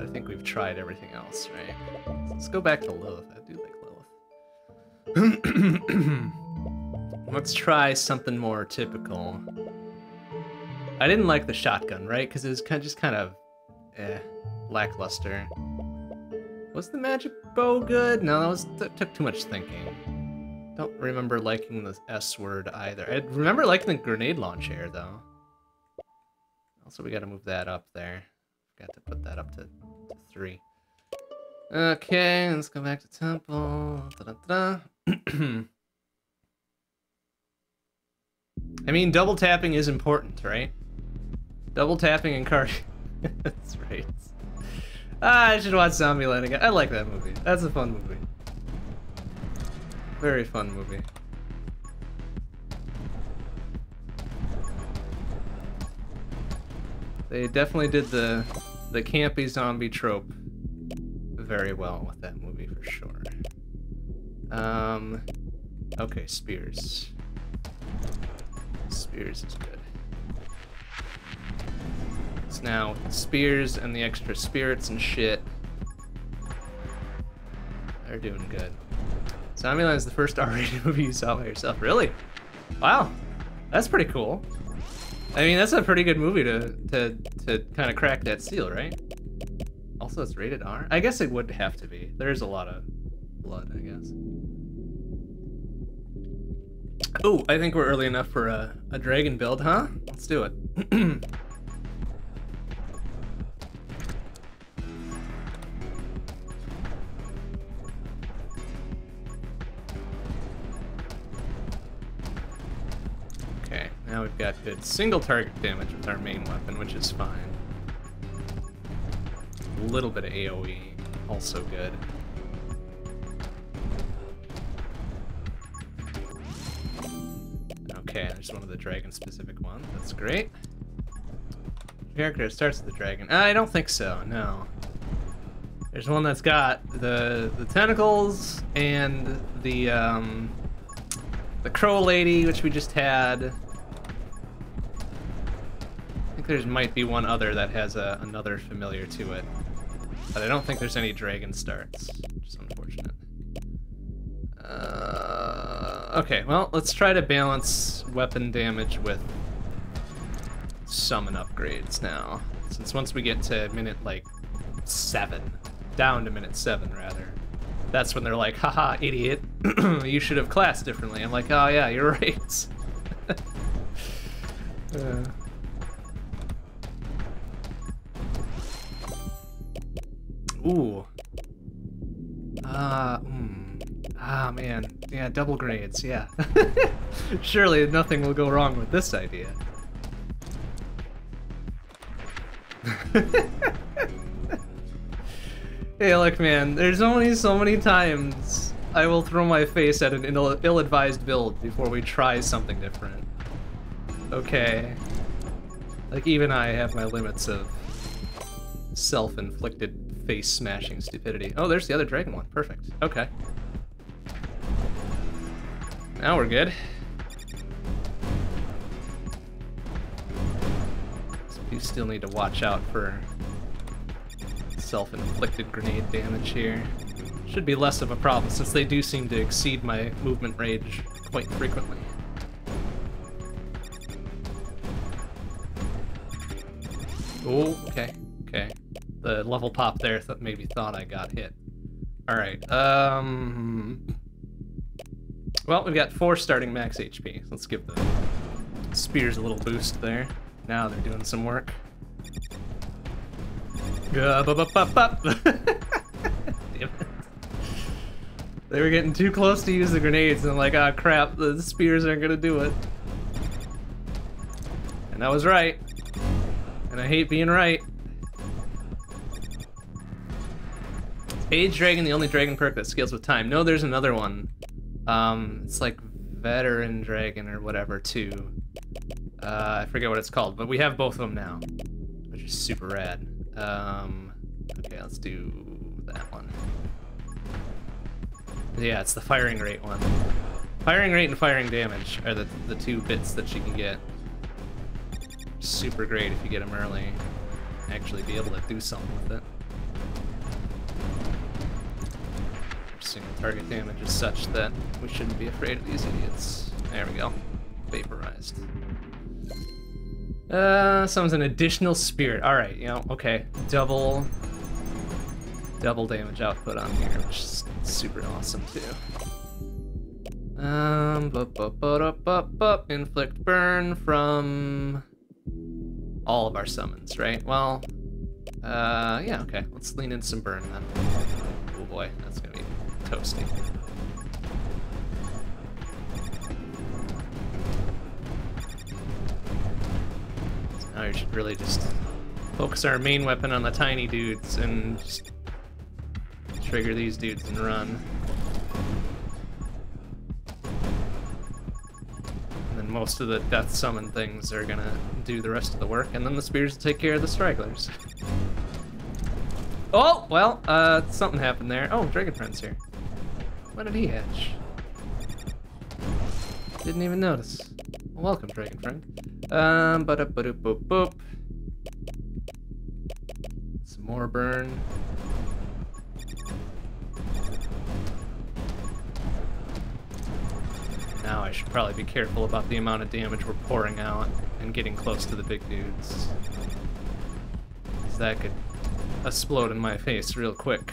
I think we've tried everything else, right? So let's go back to Lilith. I do like Lilith. let's try something more typical. I didn't like the shotgun, right? Because it was kind of just kind of, eh, lackluster. Was the magic bow good? No, that was that took too much thinking. Don't remember liking the S word either. I remember liking the grenade launcher though. Also, we gotta move that up there. Got to put that up to, to three. Okay, let's go back to temple. Da -da -da. I mean, double tapping is important, right? Double tapping and card. That's right. Ah, I should watch Zombieland again. I like that movie. That's a fun movie. Very fun movie. They definitely did the the campy zombie trope very well with that movie for sure. Um, okay, spears. Spears is good. It's now spears and the extra spirits and shit. They're doing good. Zombieland is the first R-rated movie you saw by yourself. Really? Wow, that's pretty cool. I mean, that's a pretty good movie to to to kind of crack that seal, right? Also, it's rated R. I guess it would have to be. There's a lot of blood, I guess. Oh, I think we're early enough for a, a dragon build, huh? Let's do it. now we've got good single target damage with our main weapon, which is fine. A little bit of AoE, also good. Okay, there's one of the dragon specific ones. That's great. Character starts with the dragon. I don't think so, no. There's one that's got the the tentacles and the um the crow lady, which we just had. Think there's might be one other that has a, another familiar to it. But I don't think there's any dragon starts, which is unfortunate. Uh, okay, well, let's try to balance weapon damage with summon upgrades now. Since once we get to minute, like, seven, down to minute seven, rather, that's when they're like, haha, idiot, you should have classed differently. I'm like, oh yeah, you're right. uh. Ooh. Ah, uh. Ah, man. Yeah, double grades, yeah. Surely nothing will go wrong with this idea. hey, look, man, there's only so many times I will throw my face at an ill-advised build before we try something different. Okay. Like, even I have my limits of self-inflicted face smashing stupidity. Oh, there's the other dragon one. Perfect. Okay. Now we're good. We still need to watch out for self-inflicted grenade damage here. Should be less of a problem since they do seem to exceed my movement range quite frequently. Oh, okay the level pop there that maybe thought I got hit. All right. Um. Well, we've got four starting max HP. let's give the spears a little boost there. Now they're doing some work. They were getting too close to use the grenades, and I'm like, ah, oh, crap, the spears aren't gonna do it. And I was right. And I hate being right. Aged Dragon, the only dragon perk that scales with time. No, there's another one. Um, it's like Veteran Dragon or whatever, too. Uh, I forget what it's called, but we have both of them now, which is super rad. Um, okay, let's do that one. Yeah, it's the firing rate one. Firing rate and firing damage are the, the two bits that you can get. Super great if you get them early. Actually be able to do something with it. Single target damage is such that we shouldn't be afraid of these idiots. There we go. Vaporized. Uh, summons an additional spirit. Alright, you know, okay. Double... Double damage output on here, which is super awesome, too. Um, bup, bup, bup, bup, bup, inflict burn from all of our summons, right? Well, uh, yeah, okay. Let's lean in some burn then. Oh boy, that's gonna be toasty. So now we should really just focus our main weapon on the tiny dudes and just trigger these dudes and run. And then most of the death summon things are gonna do the rest of the work, and then the spears will take care of the stragglers. oh, well, uh, something happened there. Oh, Dragon Friend's here. When did he hatch? Didn't even notice. welcome, Dragon Friend. Um, ba da ba boop boop. Some more burn. Now I should probably be careful about the amount of damage we're pouring out and getting close to the big dudes. Cause that could explode in my face real quick.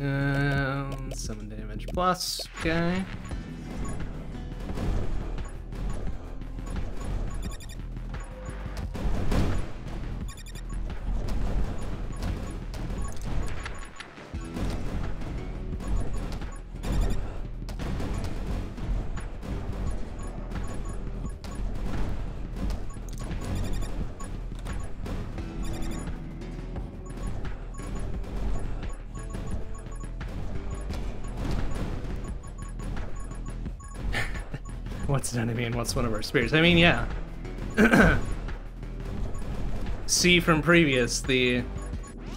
Um, summon damage plus, okay. What's one of our spears? I mean, yeah. See from previous the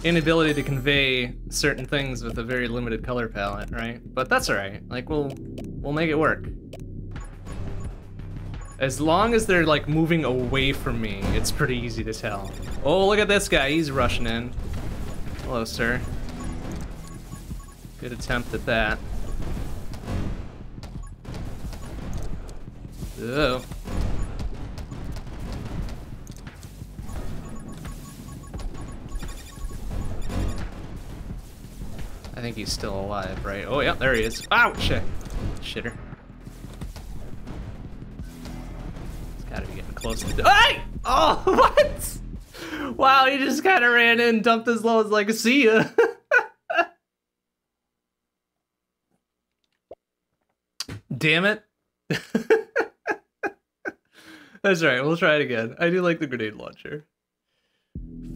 inability to convey certain things with a very limited color palette, right? But that's alright. Like we'll we'll make it work. As long as they're like moving away from me, it's pretty easy to tell. Oh, look at this guy. He's rushing in. Hello, sir. Good attempt at that. Oh. I think he's still alive, right? Oh, yeah, there he is. Ouch! Shit. Shitter. He's gotta be getting close to- Hey! Oh, what? Wow, he just kind of ran in, dumped his loads like, see ya. Damn it. That's right, we'll try it again. I do like the grenade launcher.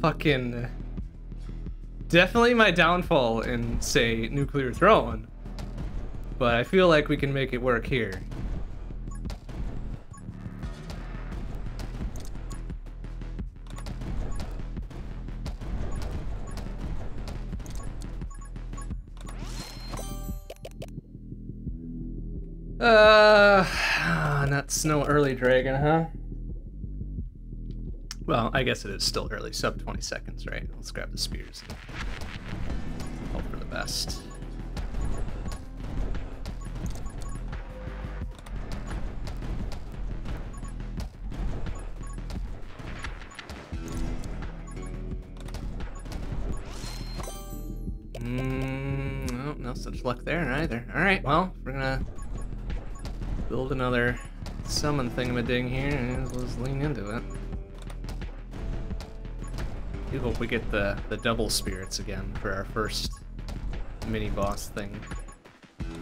Fucking... Definitely my downfall in, say, Nuclear Throne. But I feel like we can make it work here. Uh, not snow early dragon, huh? Well, I guess it is still early, sub 20 seconds, right? Let's grab the spears. Hope for the best. Mm, oh, no such luck there either. Alright, well, we're gonna build another summon thingamading here and let's lean into it. I hope we get the, the double spirits again for our first mini boss thing.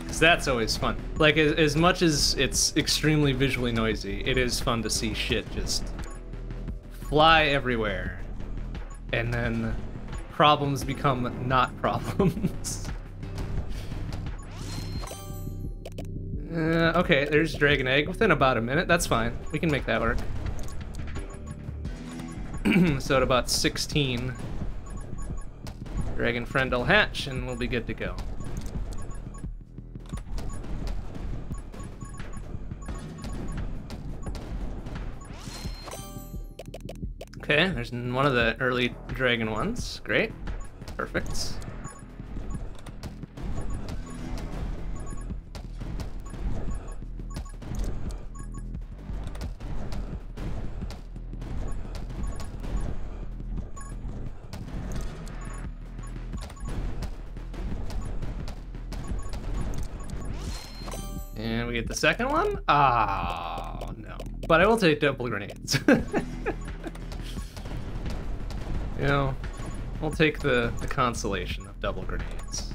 Because that's always fun. Like, as, as much as it's extremely visually noisy, it is fun to see shit just fly everywhere. And then problems become not problems. Uh, okay, there's Dragon Egg within about a minute. That's fine. We can make that work. so at about 16, Dragon Friend will hatch and we'll be good to go. Okay, there's one of the early dragon ones. Great. Perfect. Second one? Oh, no. But I will take double grenades. you know, we'll take the, the consolation of double grenades.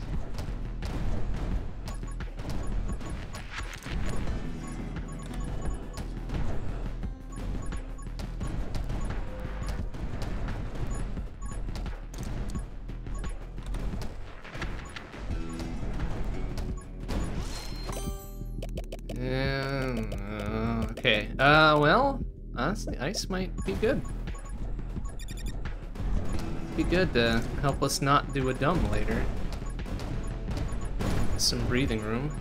Honestly, ice might be good. Be good to help us not do a dumb later. Some breathing room.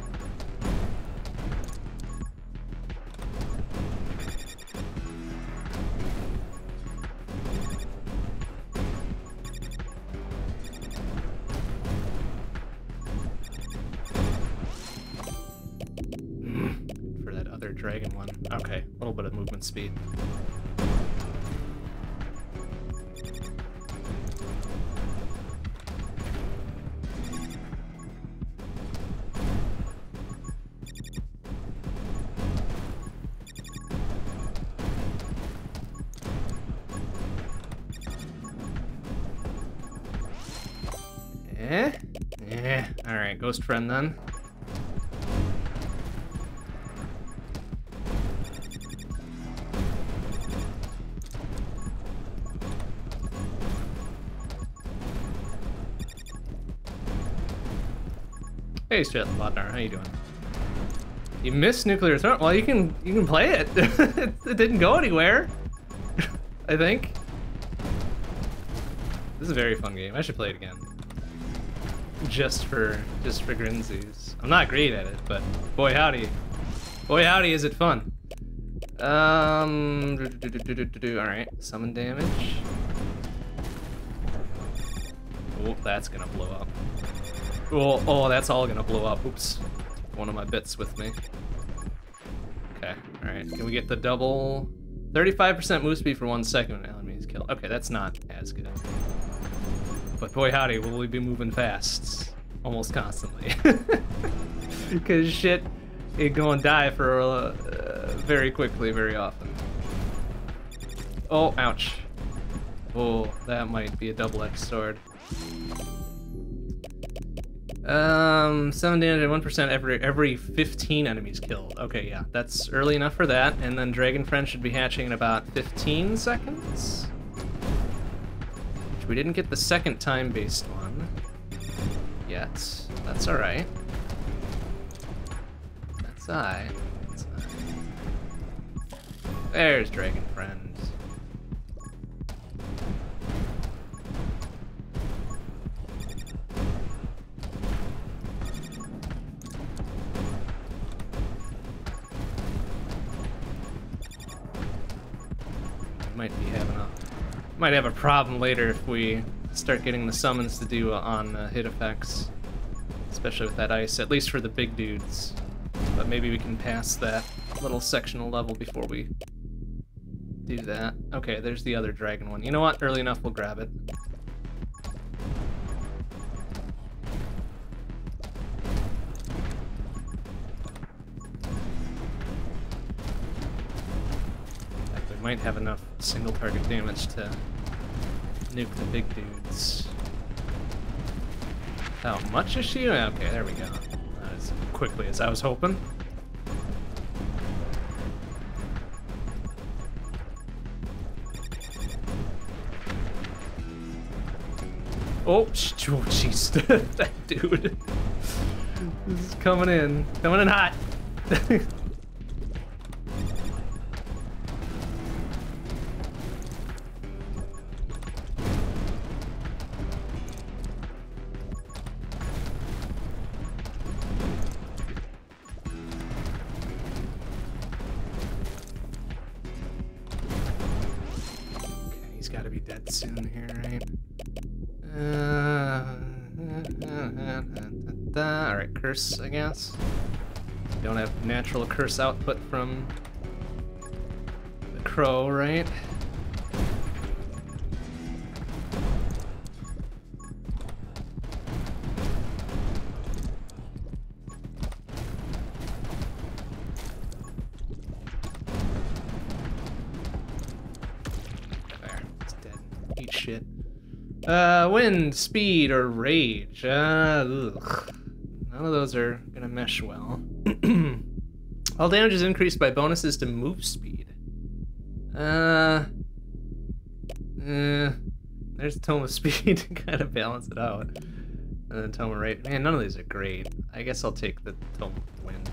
For dragon one. Okay, a little bit of movement speed. Eh? Eh. Alright, ghost friend then. Hey, Strut Lodnar, how you doing? You missed nuclear threat. Well, you can you can play it. it didn't go anywhere. I think. This is a very fun game. I should play it again. Just for just for grinsies. I'm not great at it, but boy howdy, boy howdy is it fun. Um, all right, summon damage. Oh, that's gonna blow up. Oh, oh, that's all gonna blow up. Oops. One of my bits with me. Okay, alright. Can we get the double? 35% move speed for one second when is killed. Okay, that's not as good. But boy howdy, will we be moving fast. Almost constantly. Because shit, it gonna die for uh, very quickly, very often. Oh, ouch. Oh, that might be a double-edged sword. Um, 7 damage and 1% every every 15 enemies killed. Okay, yeah, that's early enough for that. And then Dragon Friend should be hatching in about 15 seconds. Which we didn't get the second time-based one yet. That's alright. That's I. That's I. There's Dragon Friend. Might have a problem later if we start getting the summons to do on uh, hit effects, especially with that ice. At least for the big dudes, but maybe we can pass that little sectional level before we do that. Okay, there's the other dragon one. You know what? Early enough, we'll grab it. We might have enough single target damage to nuke the big dudes. How much is she? Okay, there we go. As quickly as I was hoping. Oh, jeez, oh, that dude. This is coming in. Coming in hot. guess. Don't have natural curse output from the crow, right? There, it's dead. Eat shit. Uh, wind, speed, or rage. Uh, ugh. None of those are gonna mesh well. All damage is increased by bonuses to move speed. Uh, uh there's of Speed to kind of balance it out. And then of Rage. Man, none of these are great. I guess I'll take the Tome of Wind.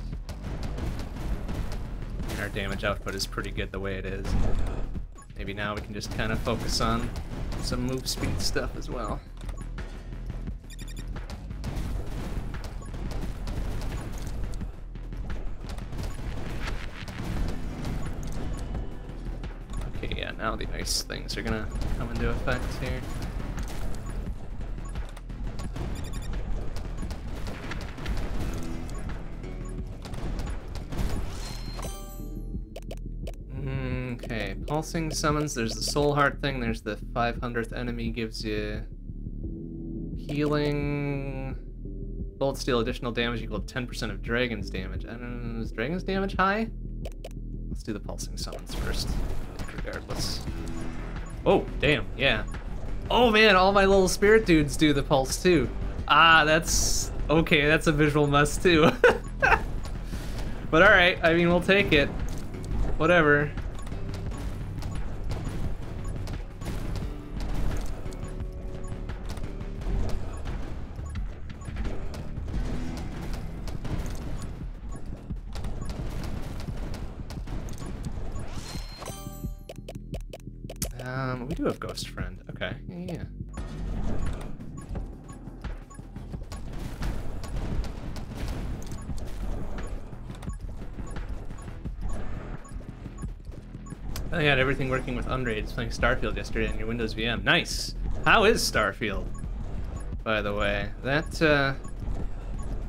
our damage output is pretty good the way it is. Maybe now we can just kind of focus on some move speed stuff as well. Things are gonna come into effect here. Okay, pulsing summons. There's the soul heart thing. There's the 500th enemy gives you healing. Bolt steel additional damage equal to 10% of dragon's damage. I don't know, is dragon's damage high? Let's do the pulsing summons first, regardless. Oh, damn, yeah. Oh man, all my little spirit dudes do the pulse too. Ah, that's okay, that's a visual mess too. but alright, I mean, we'll take it. Whatever. Do have Ghost Friend. Okay, yeah, yeah. I got everything working with Unraid. playing Starfield yesterday on your Windows VM. Nice! How is Starfield? By the way, that, uh...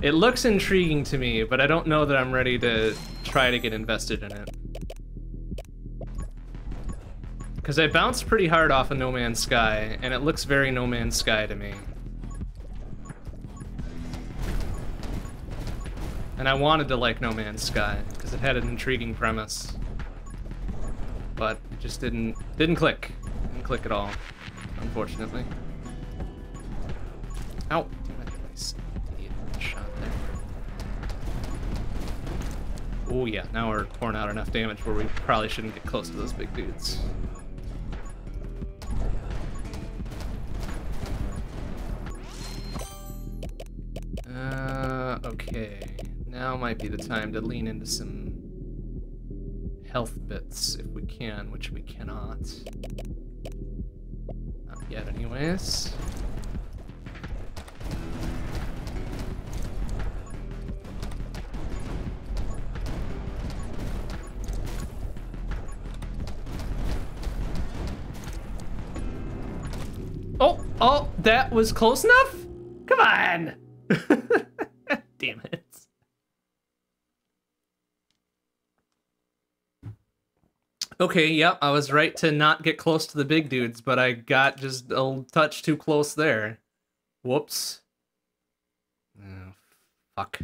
It looks intriguing to me, but I don't know that I'm ready to try to get invested in it. Because I bounced pretty hard off of No Man's Sky, and it looks very No Man's Sky to me. And I wanted to like No Man's Sky, because it had an intriguing premise. But it just didn't didn't click. Didn't click at all, unfortunately. Ow! Oh yeah, now we're pouring out enough damage where we probably shouldn't get close to those big dudes. Uh, okay. Now might be the time to lean into some health bits if we can, which we cannot. Not yet anyways. Oh, oh, that was close enough? Come on! Damn it. Okay, yep, I was right to not get close to the big dudes, but I got just a touch too close there. Whoops. Oh, fuck.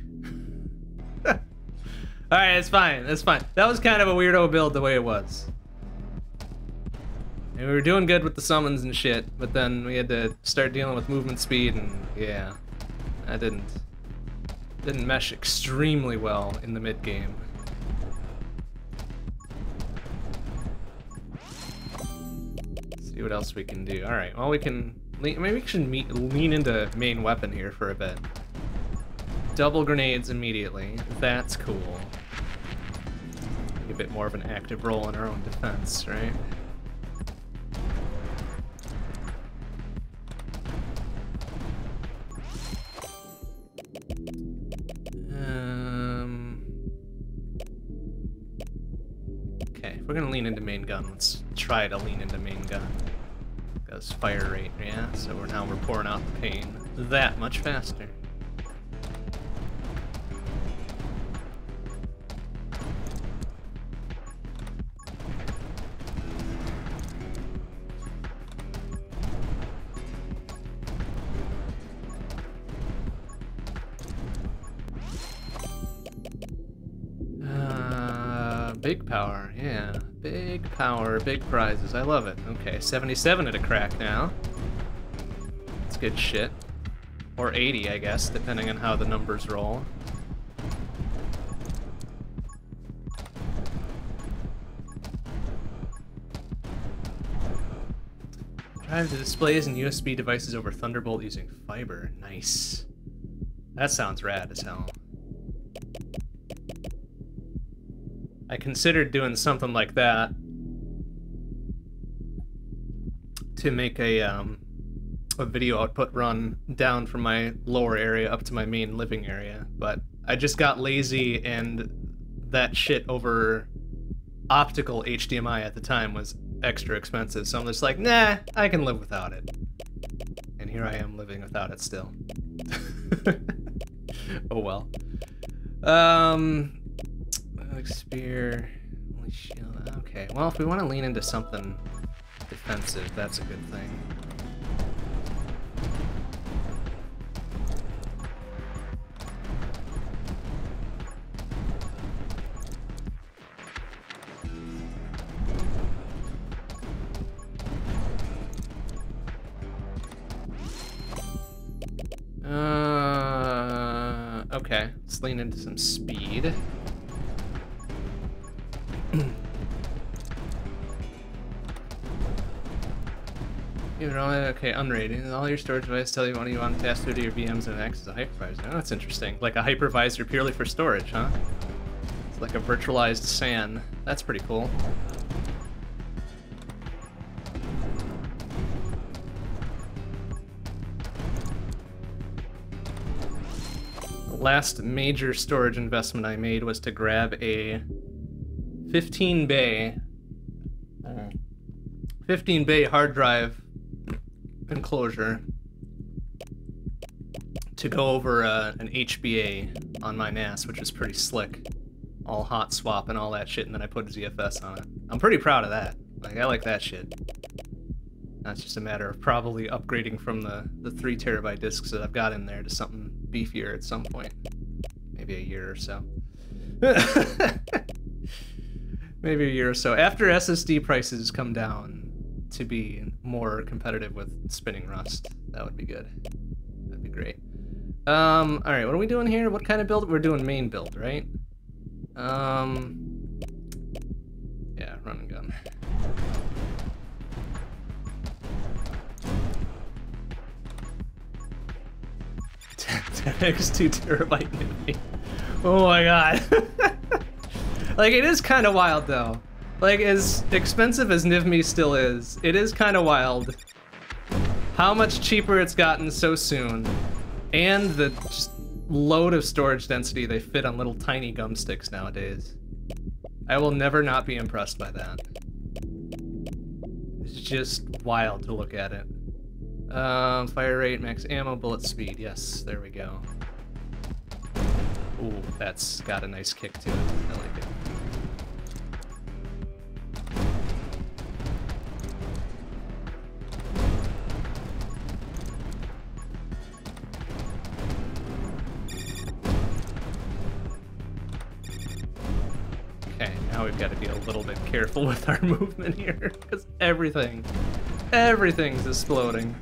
Alright, it's fine, it's fine. That was kind of a weirdo build the way it was. And we were doing good with the summons and shit, but then we had to start dealing with movement speed and yeah. That didn't didn't mesh extremely well in the mid game. See what else we can do. All right, well we can maybe we should meet, lean into main weapon here for a bit. Double grenades immediately. That's cool. a bit more of an active role in our own defense, right? We're gonna lean into main gun, let's try to lean into main gun. Because fire rate, yeah, so we're now we're pouring out the pain that much faster. Big power, yeah. Big power, big prizes. I love it. Okay, 77 at a crack now. That's good shit. Or 80, I guess, depending on how the numbers roll. Drive the displays and USB devices over Thunderbolt using fiber. Nice. That sounds rad as hell. I considered doing something like that to make a um, a video output run down from my lower area up to my main living area, but I just got lazy and that shit over optical HDMI at the time was extra expensive, so I'm just like, nah, I can live without it. And here I am living without it still. oh well. Um, spear, only shield. Okay, well, if we want to lean into something defensive, that's a good thing. Uh, okay, let's lean into some speed. Even okay, Unraid. All your storage devices tell you when you want to pass through to your VMs and access a hypervisor. Oh, that's interesting. Like a hypervisor purely for storage, huh? It's like a virtualized SAN. That's pretty cool. last major storage investment I made was to grab a 15 bay 15 bay hard drive enclosure to go over uh, an HBA on my NAS, which is pretty slick. All hot swap and all that shit, and then I put ZFS on it. I'm pretty proud of that. Like, I like that shit. That's just a matter of probably upgrading from the, the 3 terabyte disks that I've got in there to something beefier at some point. Maybe a year or so. Maybe a year or so. After SSD prices come down to be more competitive with spinning rust, that would be good. That'd be great. Um, alright, what are we doing here? What kind of build? We're doing main build, right? Um, yeah, run and gun. X two terabyte. Oh my god. like it is kind of wild though. Like as expensive as NVMe still is, it is kind of wild how much cheaper it's gotten so soon, and the just load of storage density they fit on little tiny gum sticks nowadays. I will never not be impressed by that. It's just wild to look at it. Um, fire rate, max ammo, bullet speed. Yes, there we go. Ooh, that's got a nice kick to it. I like it. Careful with our movement here, because everything Everything's exploding.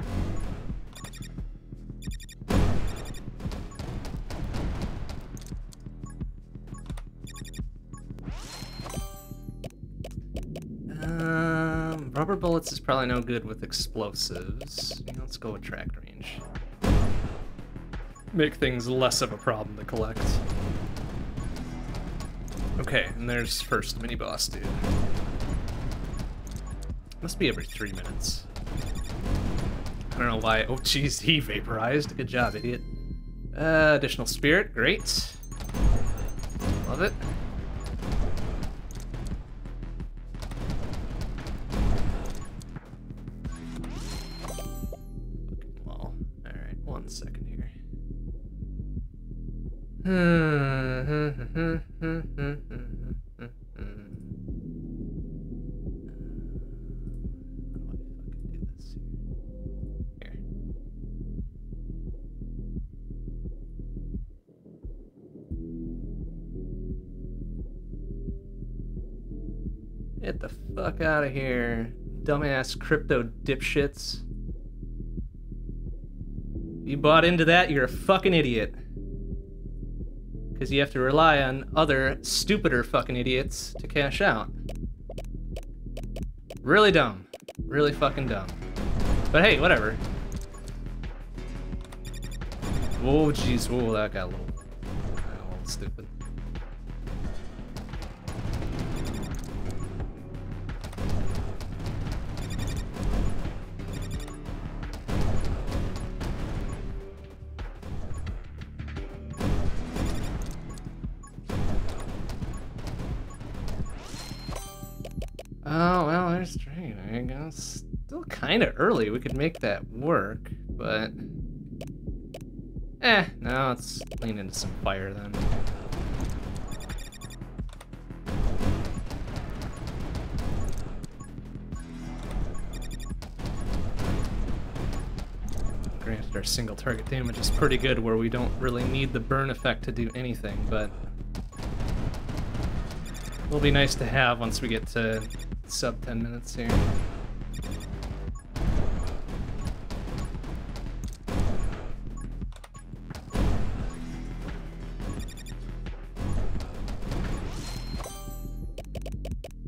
Um, rubber bullets is probably no good with explosives. Let's go with track range. Make things less of a problem to collect. Okay, and there's first mini boss dude. Must be every three minutes. I don't know why. Oh, jeez, he vaporized. Good job, idiot. Uh, additional spirit. Great. Love it. Well, alright, one second. Get the fuck out of here, dumbass crypto dipshits. You bought into that, you're a fucking idiot. Because you have to rely on other stupider fucking idiots to cash out. Really dumb. Really fucking dumb. But hey, whatever. Oh, jeez. Oh, that got a little, a little stupid. Oh, well, there's Dragon Egg. It's still kind of early. We could make that work, but... Eh, no, let's lean into some fire then. Granted, our single target damage is pretty good where we don't really need the burn effect to do anything, but... Will be nice to have once we get to sub 10 minutes here.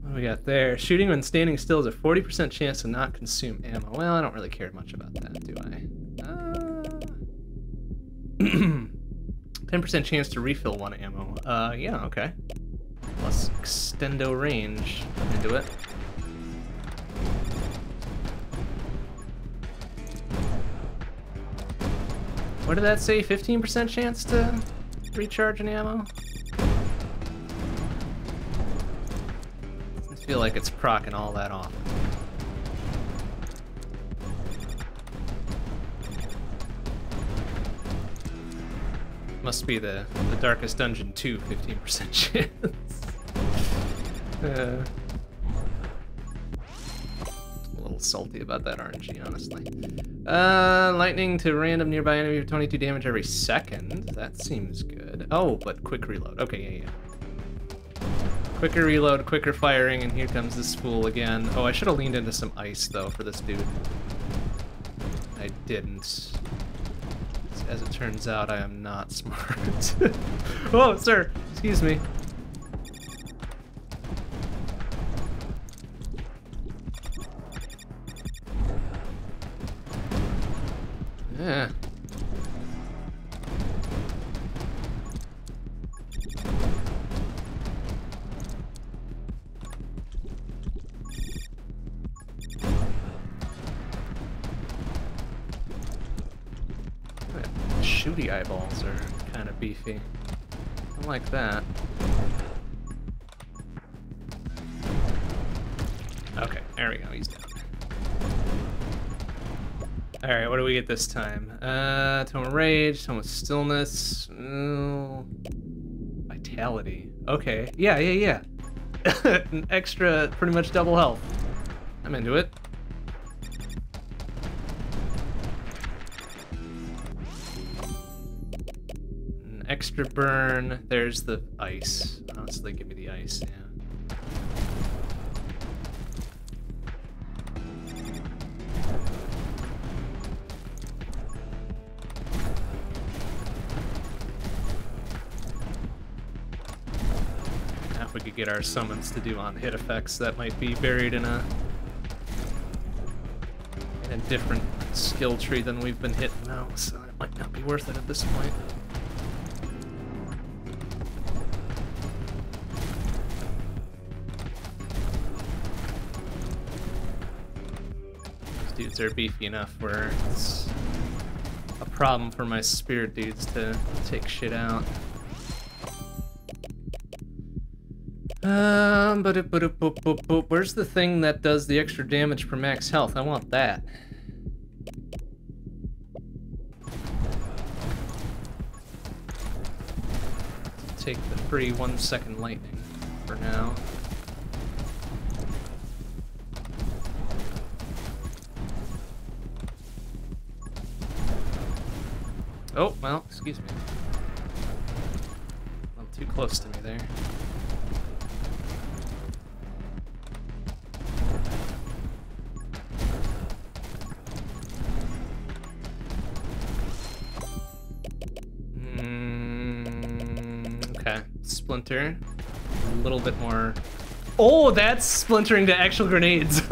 What do we got there? Shooting when standing still is a 40% chance to not consume ammo. Well, I don't really care much about that, do I? 10% uh... chance to refill one ammo. Uh, yeah, okay. Plus extendo range. Into it. What did that say? 15% chance to recharge an ammo? I feel like it's procking all that off. Must be the, the Darkest Dungeon 2 15% chance. uh, little salty about that RNG, honestly. Uh, lightning to random nearby enemy for 22 damage every second. That seems good. Oh, but quick reload. Okay, yeah, yeah. Quicker reload, quicker firing, and here comes this fool again. Oh, I should have leaned into some ice, though, for this dude. I didn't. As it turns out, I am not smart. oh, sir! Excuse me. Yeah. Shooty eyeballs are kind of beefy. I like that. Okay, there we go, he's down. Alright, what do we get this time? Uh, Tome of Rage, Tome of Stillness, uh, Vitality. Okay, yeah, yeah, yeah. An extra, pretty much double health. I'm into it. An extra burn. There's the ice. Honestly, give me the ice, yeah. get our summons to do on hit effects that might be buried in a in a different skill tree than we've been hitting now, so it might not be worth it at this point. These dudes are beefy enough where it's a problem for my spirit dudes to take shit out. Um, but it, but it, but, but, but, where's the thing that does the extra damage per max health? I want that. Take the free one second lightning for now. Oh, well, excuse me. A little too close to me there. Hmm, splinter. A little bit more. Oh, that's splintering to actual grenades.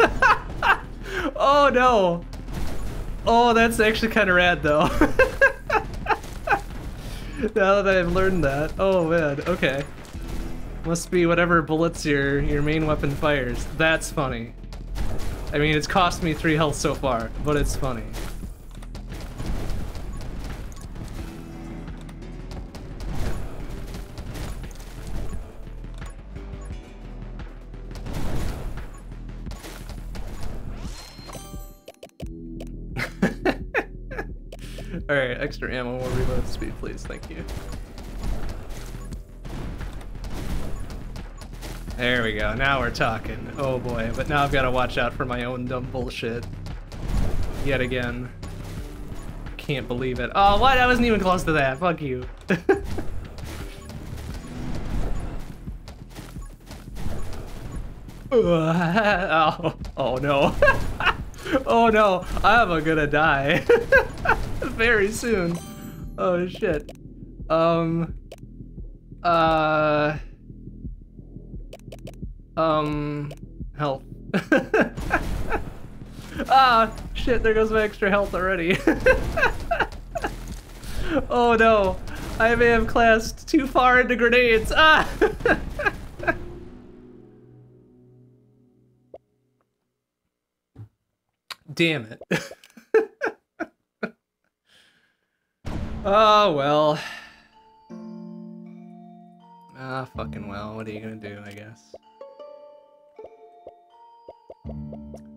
oh no. Oh, that's actually kind of rad though. now that I've learned that. Oh man, okay. Must be whatever bullets your, your main weapon fires. That's funny. I mean, it's cost me three health so far, but it's funny. Alright, extra ammo will reload speed, please. Thank you. There we go. Now we're talking. Oh boy. But now I've got to watch out for my own dumb bullshit. Yet again. Can't believe it. Oh, what? I wasn't even close to that. Fuck you. oh, oh no. oh no. I'm gonna die. Very soon. Oh shit. Um. Uh. Um, health. ah, shit, there goes my extra health already. oh no, I may have classed too far into grenades. Ah! Damn it. oh, well. Ah, fucking well. What are you gonna do, I guess?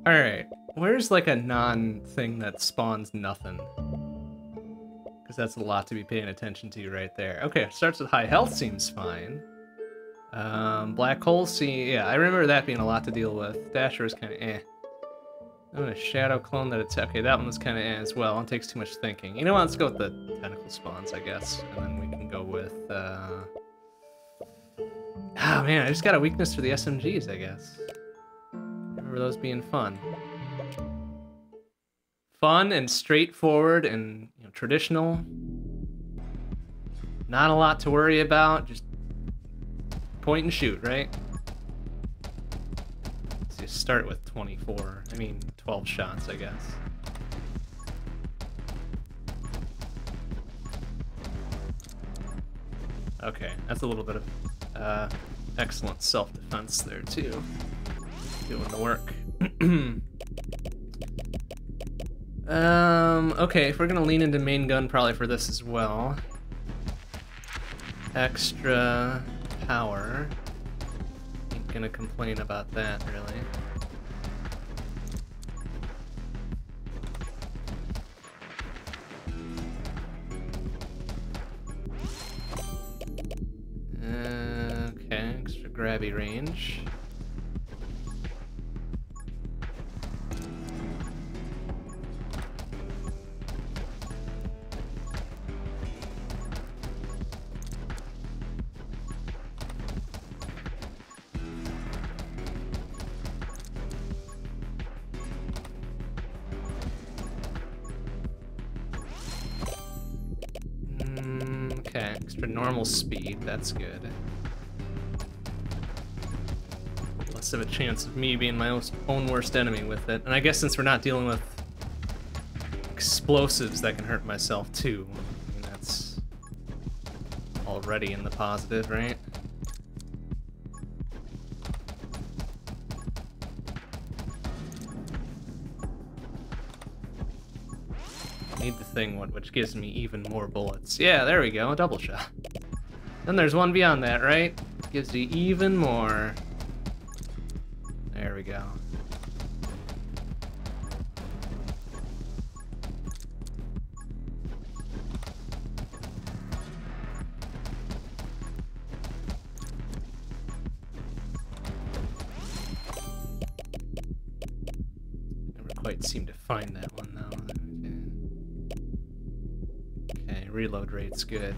Alright, where's like a non-thing that spawns nothing? Because that's a lot to be paying attention to right there. Okay, starts with high health seems fine. Um, black hole see, yeah, I remember that being a lot to deal with. Dasher is kind of eh. I'm gonna shadow clone that attack. Okay, that one was kind of eh as well. It takes too much thinking. You know what? Let's go with the tentacle spawns, I guess, and then we can go with. Uh... Oh man, I just got a weakness for the SMGs, I guess remember those being fun. Fun and straightforward and you know, traditional. Not a lot to worry about, just point and shoot, right? So you start with 24, I mean 12 shots, I guess. Okay, that's a little bit of uh, excellent self-defense there too doing the work. um, okay, if we're gonna lean into main gun probably for this as well. Extra power. Ain't gonna complain about that, really. okay, extra grabby range. Normal speed, that's good. Less of a chance of me being my own worst enemy with it. And I guess since we're not dealing with explosives that can hurt myself too, I mean, that's already in the positive, right? Thing which gives me even more bullets. Yeah, there we go, a double shot. Then there's one beyond that, right? Gives you even more. There we go. Reload rate's good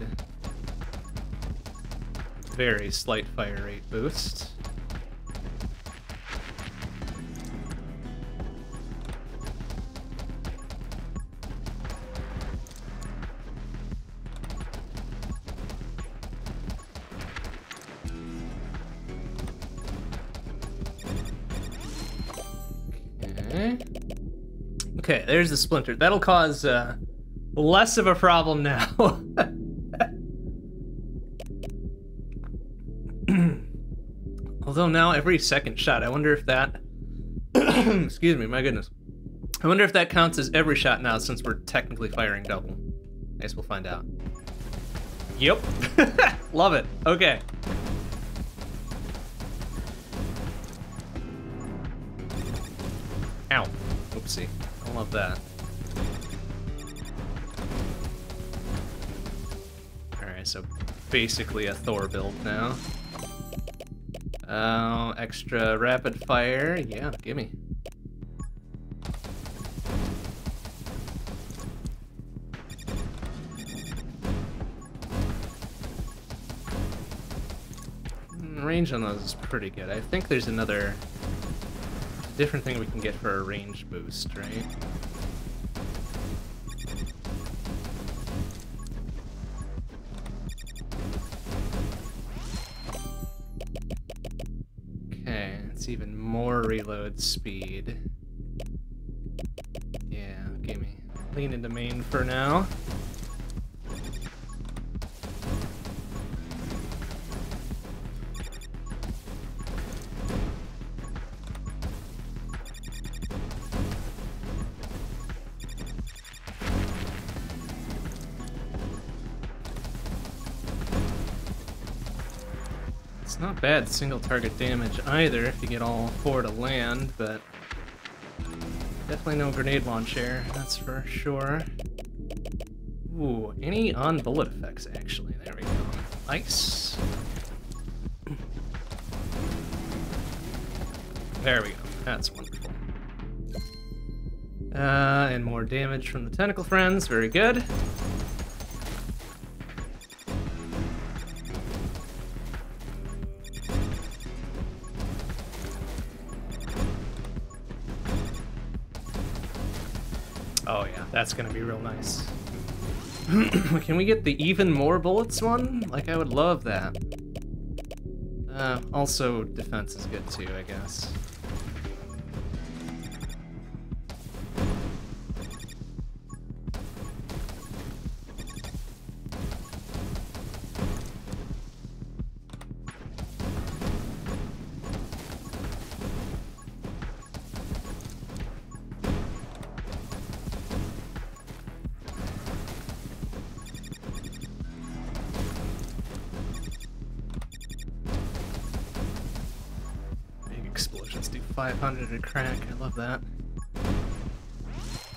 very slight fire rate boost. Okay. There's the splinter. That'll cause uh, less of a problem now. Now every second shot, I wonder if that... Excuse me, my goodness. I wonder if that counts as every shot now since we're technically firing double. I guess we'll find out. Yep. Love it. Okay. Ow. Oopsie. I love that. Alright, so basically a Thor build now. Uh, extra rapid fire. Yeah, gimme. Mm, range on those is pretty good. I think there's another different thing we can get for a range boost, right? Reload speed. Yeah, gimme. Lean into main for now. Bad single target damage either if you get all four to land, but definitely no grenade launcher, that's for sure. Ooh, any on bullet effects actually. There we go. Ice. There we go. That's wonderful. Uh, and more damage from the tentacle friends. Very good. That's gonna be real nice. Can we get the even more bullets one? Like, I would love that. Uh, also, defense is good too, I guess. Explosions do 500 a crack. I love that.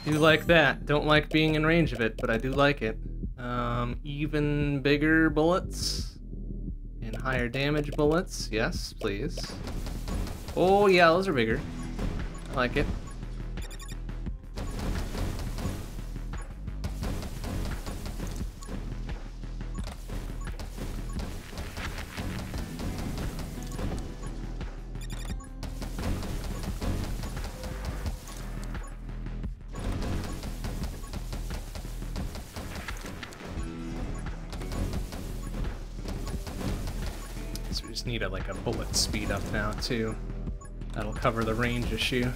Do like that. Don't like being in range of it, but I do like it. Um, even bigger bullets and higher damage bullets. Yes, please. Oh yeah, those are bigger. I like it. Speed up now too. That'll cover the range issue.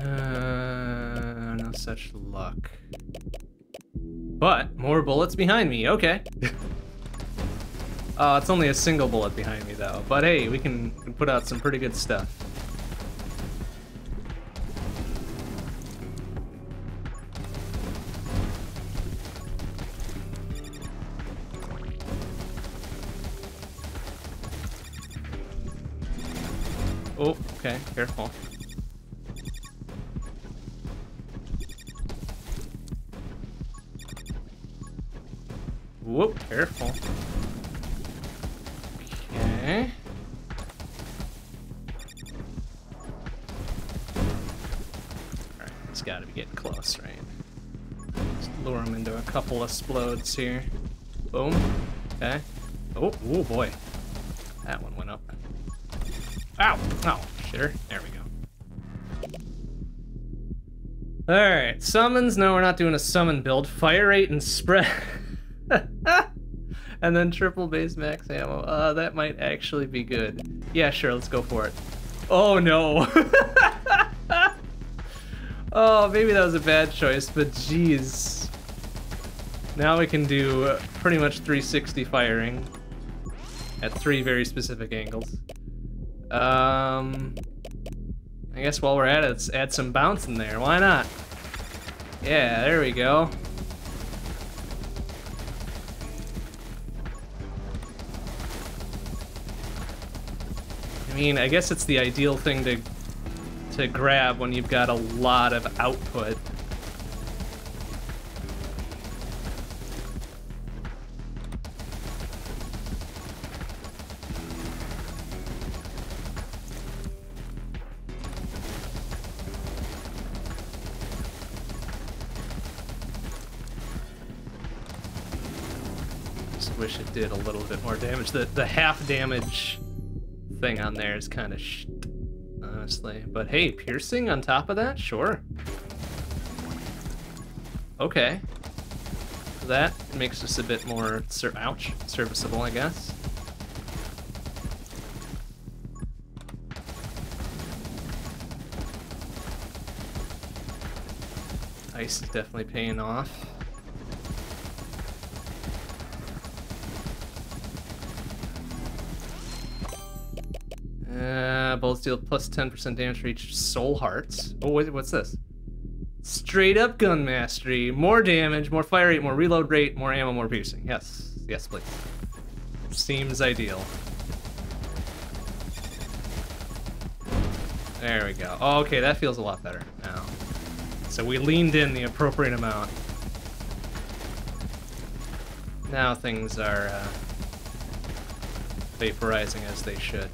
Uh, no such luck. But more bullets behind me. Okay. uh, it's only a single bullet behind me though. But hey, we can, can put out some pretty good stuff. Splodes here. Boom. Okay. Oh, oh boy. That one went up. Ow! Oh, shitter. There we go. Alright, summons. No, we're not doing a summon build. Fire rate and spread. and then triple base max ammo. Uh, that might actually be good. Yeah, sure, let's go for it. Oh no! oh, maybe that was a bad choice, but jeez. Now we can do pretty much 360 firing at three very specific angles. Um, I guess while we're at it, let's add some bounce in there. Why not? Yeah, there we go. I mean, I guess it's the ideal thing to to grab when you've got a lot of output. Little bit more damage. The the half damage thing on there is kind of sh honestly. But hey, piercing on top of that? Sure. Okay. That makes us a bit more, ser ouch, serviceable, I guess. Ice is definitely paying off. Uh, bullets deal plus 10% damage for each soul hearts. Oh, wait, what's this? Straight up gun mastery. More damage, more fire rate, more reload rate, more ammo, more piercing. Yes, yes, please. Seems ideal. There we go. Oh, okay, that feels a lot better now. So we leaned in the appropriate amount. Now things are uh, vaporizing as they should.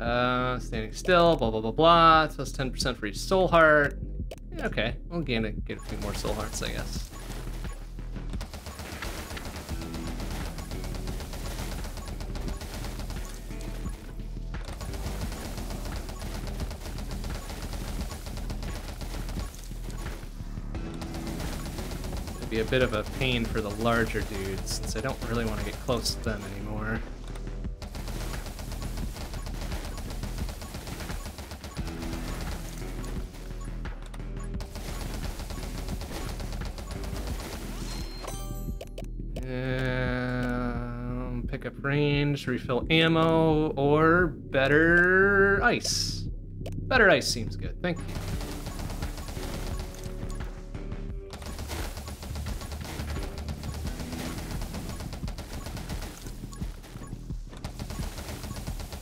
Uh, standing still, blah, blah, blah, blah. It plus 10% for each soul heart. Yeah, okay, we'll gain a, get a few more soul hearts, I guess. It'd be a bit of a pain for the larger dudes, since I don't really want to get close to them anymore. Range, refill ammo, or better ice. Better ice seems good, thank you.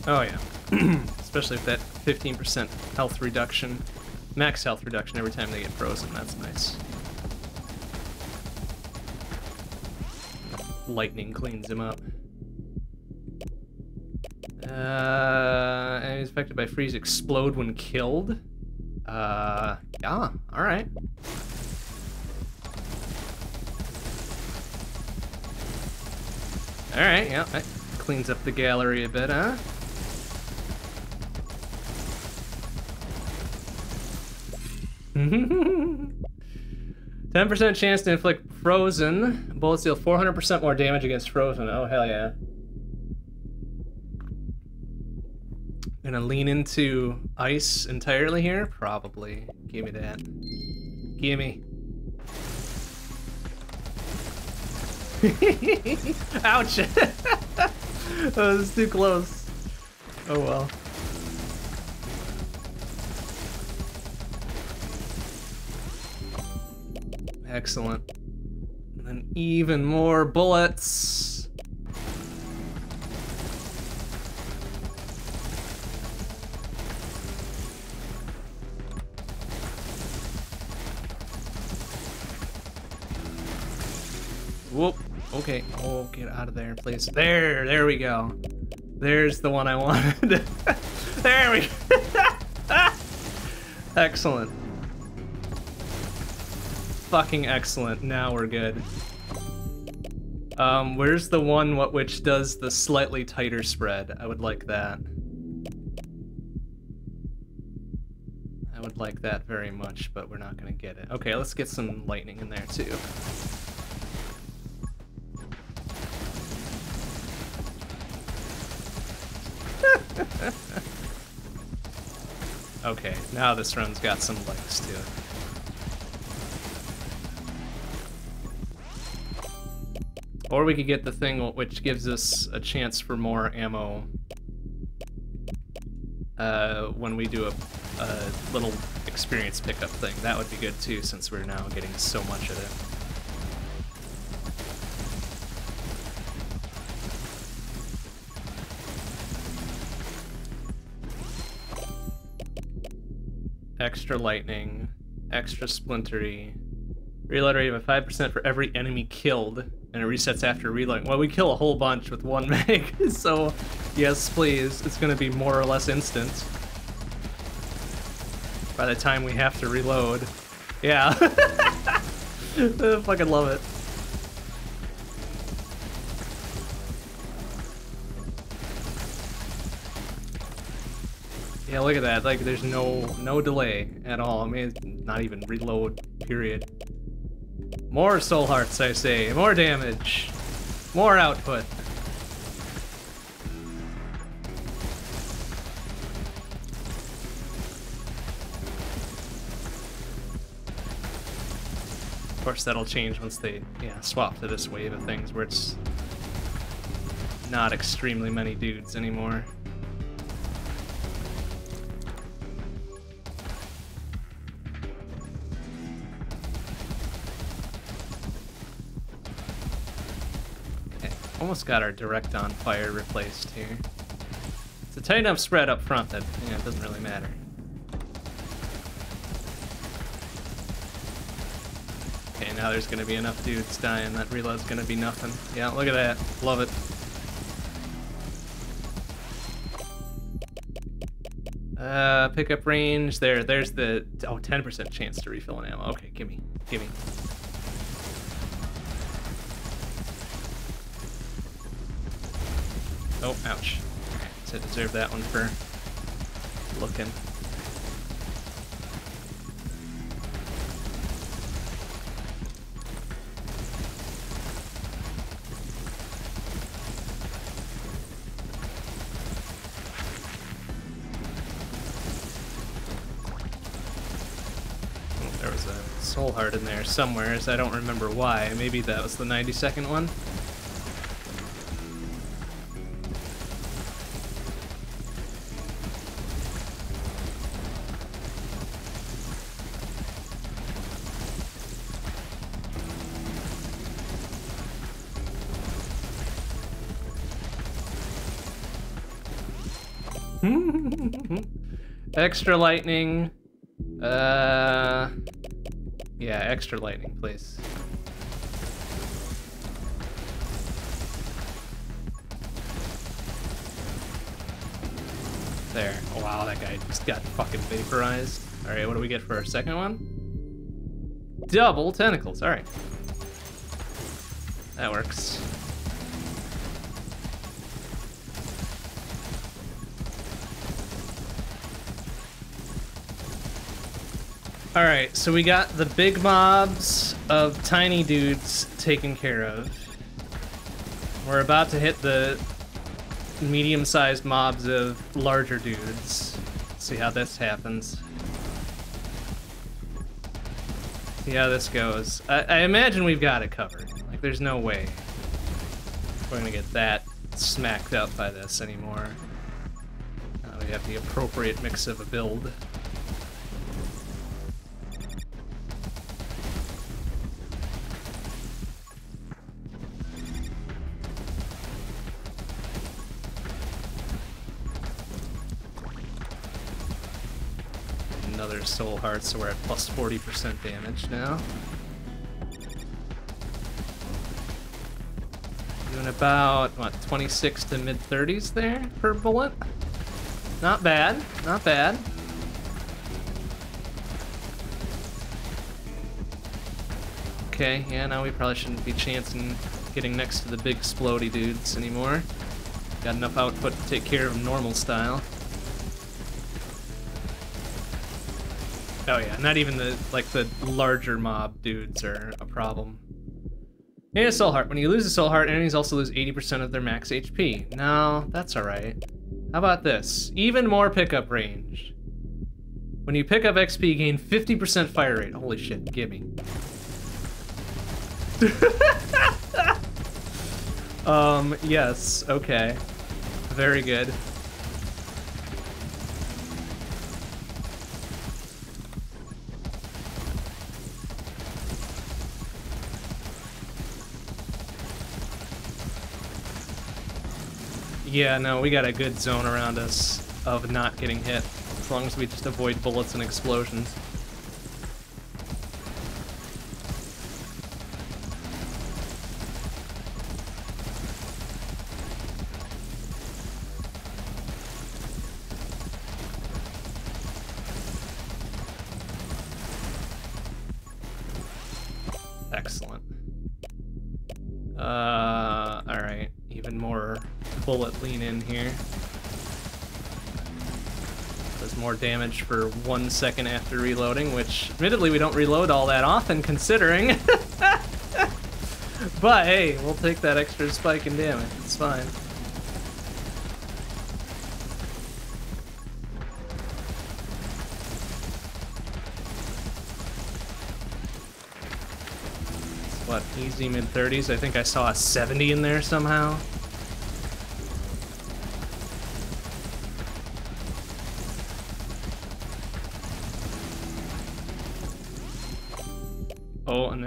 Oh yeah, especially with that 15% health reduction, max health reduction every time they get frozen, that's nice. lightning cleans him up. Uh, enemies affected by freeze explode when killed. Uh, yeah, alright. Alright, yeah, that cleans up the gallery a bit, huh? Ten percent chance to inflict frozen. Bullets deal 400% more damage against frozen. Oh hell yeah! Gonna lean into ice entirely here? Probably. Give me that. Gimme. Ouch! that was too close. Oh well. Excellent. And then even more bullets. Whoop. Okay. Oh, get out of there, please. There, there we go. There's the one I wanted. there we go. Excellent. Fucking excellent. Now we're good. Um, where's the one what which does the slightly tighter spread? I would like that. I would like that very much, but we're not gonna get it. Okay, let's get some lightning in there too. okay, now this run's got some legs to it. Or we could get the thing which gives us a chance for more ammo uh, when we do a, a little experience pickup thing. That would be good too, since we're now getting so much of it. Extra lightning, extra splintery. Reload rate of 5% for every enemy killed, and it resets after reloading. Well, we kill a whole bunch with one mag, so yes, please. It's going to be more or less instant by the time we have to reload. Yeah. I fucking love it. Yeah, look at that. Like, there's no no delay at all. I mean, not even reload, period. More soul hearts, I say. More damage. More output. Of course, that'll change once they yeah swap to this wave of things where it's not extremely many dudes anymore. Almost got our direct on fire replaced here. It's a tight enough spread up front that, you know, it doesn't really matter. Okay, now there's gonna be enough dudes dying. That reload's gonna be nothing. Yeah, look at that. Love it. Uh, pickup range. There, there's the, oh, 10% chance to refill an ammo. Okay, gimme, gimme. Oh, ouch. So I deserve that one for looking. Oh, there was a soul heart in there somewhere, so I don't remember why. Maybe that was the 90 second one? Extra lightning. Uh, yeah, extra lightning, please. There. Oh, wow, that guy just got fucking vaporized. All right, what do we get for our second one? Double tentacles. All right. That works. Alright, so we got the big mobs of tiny dudes taken care of. We're about to hit the medium-sized mobs of larger dudes. See how this happens. See how this goes. I, I imagine we've got it covered. Like, there's no way we're gonna get that smacked up by this anymore. We have the appropriate mix of a build. Soul heart, so we're at plus 40% damage now. Doing about, what, 26 to mid 30s there per bullet? Not bad, not bad. Okay, yeah, now we probably shouldn't be chancing getting next to the big splody dudes anymore. Got enough output to take care of them normal style. Oh yeah, not even the like the larger mob dudes are a problem. And a soul heart. When you lose a soul heart, enemies also lose 80% of their max HP. No, that's alright. How about this? Even more pickup range. When you pick up XP, gain 50% fire rate. Holy shit, gimme. um, yes, okay. Very good. Yeah, no, we got a good zone around us of not getting hit. as long as we just avoid bullets and explosions. Damage for one second after reloading, which admittedly we don't reload all that often considering. but hey, we'll take that extra spike in damage. It's fine. what, easy mid 30s. I think I saw a 70 in there somehow.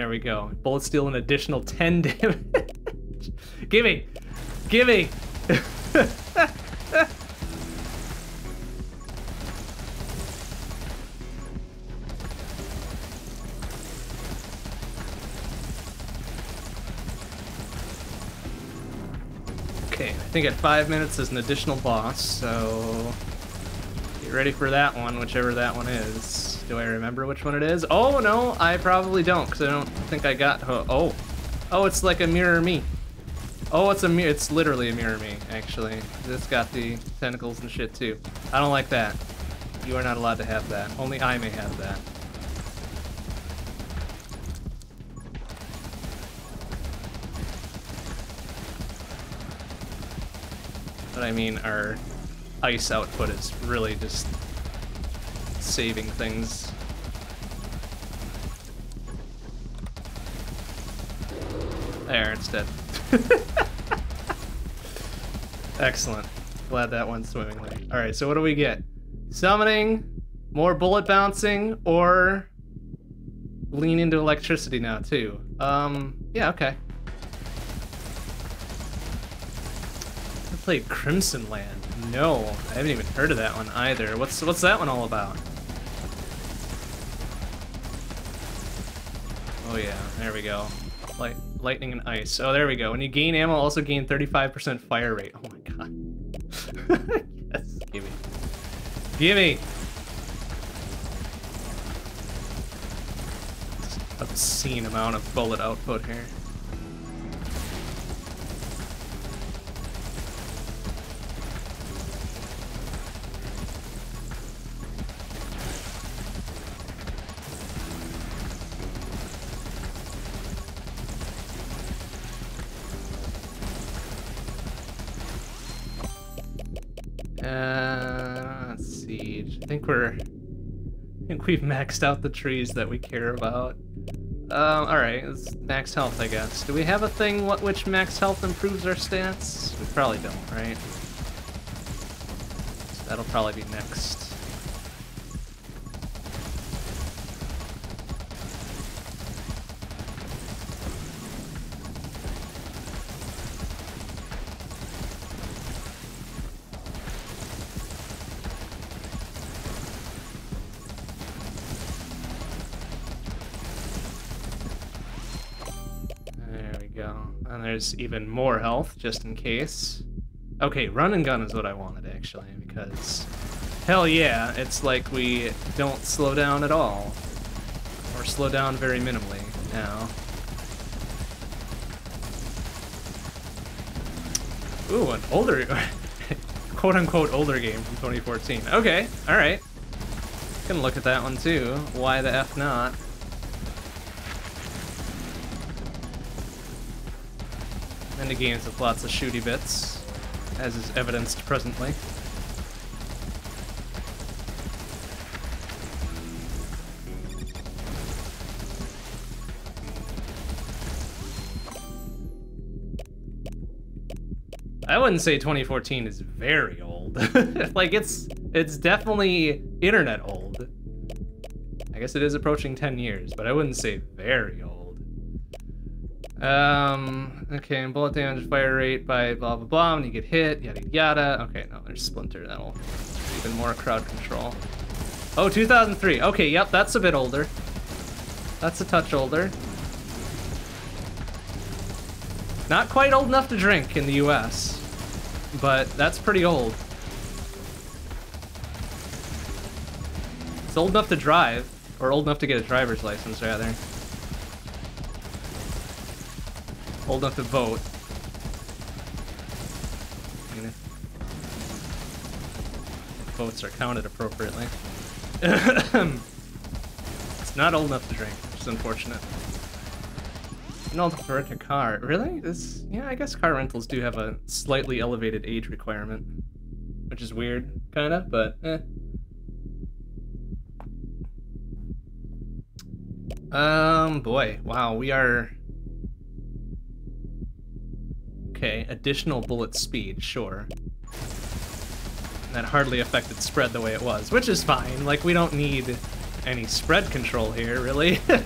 There we go. Bullet steal an additional 10 damage. Gimme! Gimme! Okay, I think at five minutes is an additional boss, so get ready for that one, whichever that one is. Do I remember which one it is? Oh no, I probably don't, because I don't think I got. Oh, oh, it's like a mirror me. Oh, it's a mirror. It's literally a mirror me, actually. It's got the tentacles and shit too. I don't like that. You are not allowed to have that. Only I may have that. But I mean, our ice output is really just saving things. There, it's dead. Excellent. Glad that went swimmingly. Alright, so what do we get? Summoning, more bullet bouncing, or lean into electricity now, too. Um, yeah, okay. I played Crimsonland. No, I haven't even heard of that one either. What's what's that one all about? Oh yeah, there we go. Light, lightning and ice. Oh, there we go. When you gain ammo, also gain 35% fire rate. Oh my god. yes, gimme. Gimme! Obscene amount of bullet output here. Think we're. I think we've maxed out the trees that we care about. Um, alright, it's max health, I guess. Do we have a thing what which max health improves our stats? We probably don't, right? So that'll probably be next. There's even more health, just in case. Okay, run and gun is what I wanted, actually, because... Hell yeah, it's like we don't slow down at all. Or slow down very minimally now. Ooh, an older... quote-unquote older game from 2014. Okay, alright. Can look at that one too. Why the F not? And the games with lots of shooty bits, as is evidenced presently. I wouldn't say 2014 is very old. like it's it's definitely internet old. I guess it is approaching 10 years, but I wouldn't say very old. Um, okay, and bullet damage fire rate by blah blah blah when you get hit, yada yada. Okay, no, there's Splinter. That'll even more crowd control. Oh, 2003. Okay, yep, that's a bit older. That's a touch older. Not quite old enough to drink in the US, but that's pretty old. It's old enough to drive, or old enough to get a driver's license, rather. Old enough to vote. Votes are counted appropriately. it's not old enough to drink, which is unfortunate. Rent a car. Really? This? Yeah, I guess car rentals do have a slightly elevated age requirement, which is weird, kind of, but eh. Um, boy, wow, we are Okay, additional bullet speed, sure. That hardly affected spread the way it was, which is fine. Like, we don't need any spread control here, really. there,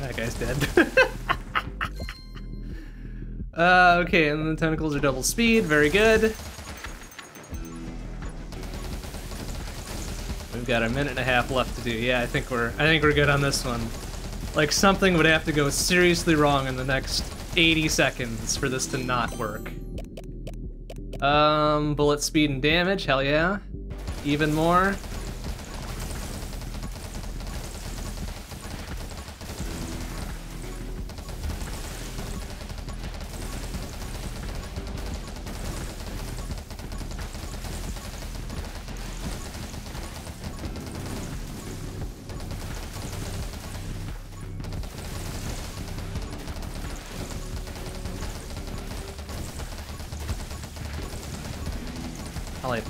that guy's dead. uh, okay, and the tentacles are double speed, very good. We've got a minute and a half left to do. Yeah, I think we're I think we're good on this one. Like something would have to go seriously wrong in the next 80 seconds for this to not work. Um, bullet speed and damage, hell yeah. Even more.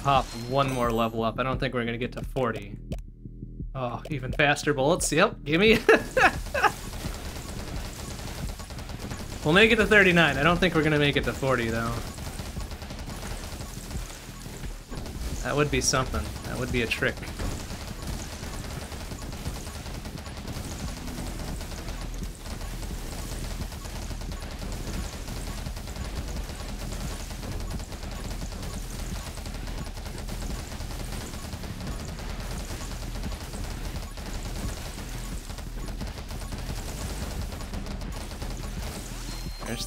Pop one more level up. I don't think we're gonna get to 40. Oh, even faster bullets. Yep, gimme. we'll make it to 39. I don't think we're gonna make it to 40 though. That would be something. That would be a trick.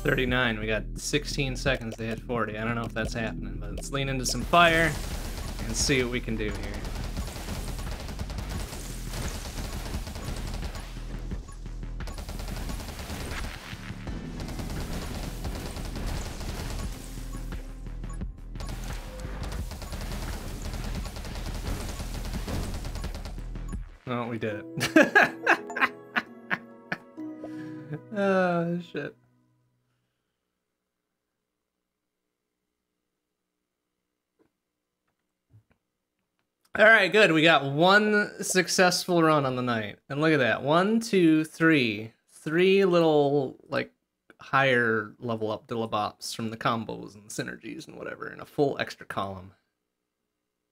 39. We got 16 seconds to hit 40. I don't know if that's happening, but let's lean into some fire and see what we can do here. All right, good. We got one successful run on the night. And look at that. One, two, three. Three little, like, higher level up dillabops from the combos and synergies and whatever in a full extra column.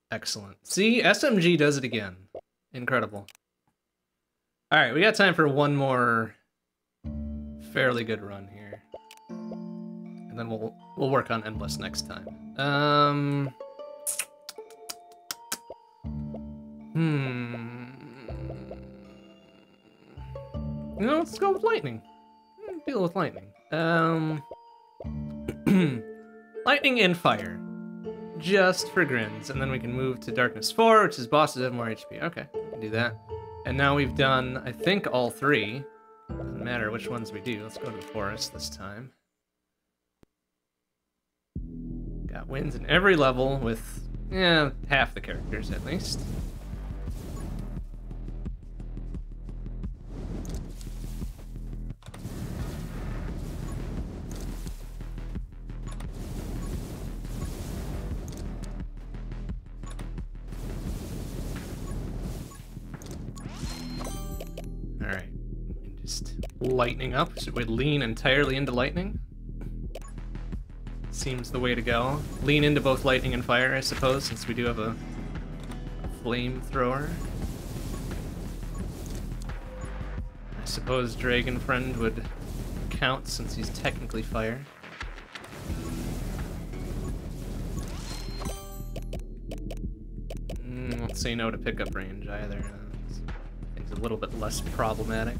Excellent. See, SMG does it again. Incredible. All right, we got time for one more fairly good run here. And then we'll we'll work on Endless next time. Um... Hmm. No, let's go with lightning. Hmm, deal with lightning. Um. lightning and fire. Just for grins. And then we can move to Darkness 4, which is bosses have more HP. Okay, do that. And now we've done, I think, all three. Doesn't matter which ones we do. Let's go to the forest this time. Got wins in every level with, yeah, half the characters at least. Lightning up. Should we lean entirely into lightning? seems the way to go. Lean into both lightning and fire, I suppose, since we do have a, flamethrower. I suppose Dragon Friend would count since he's technically fire. Mm, won't say no to pickup range either. Uh, things a little bit less problematic.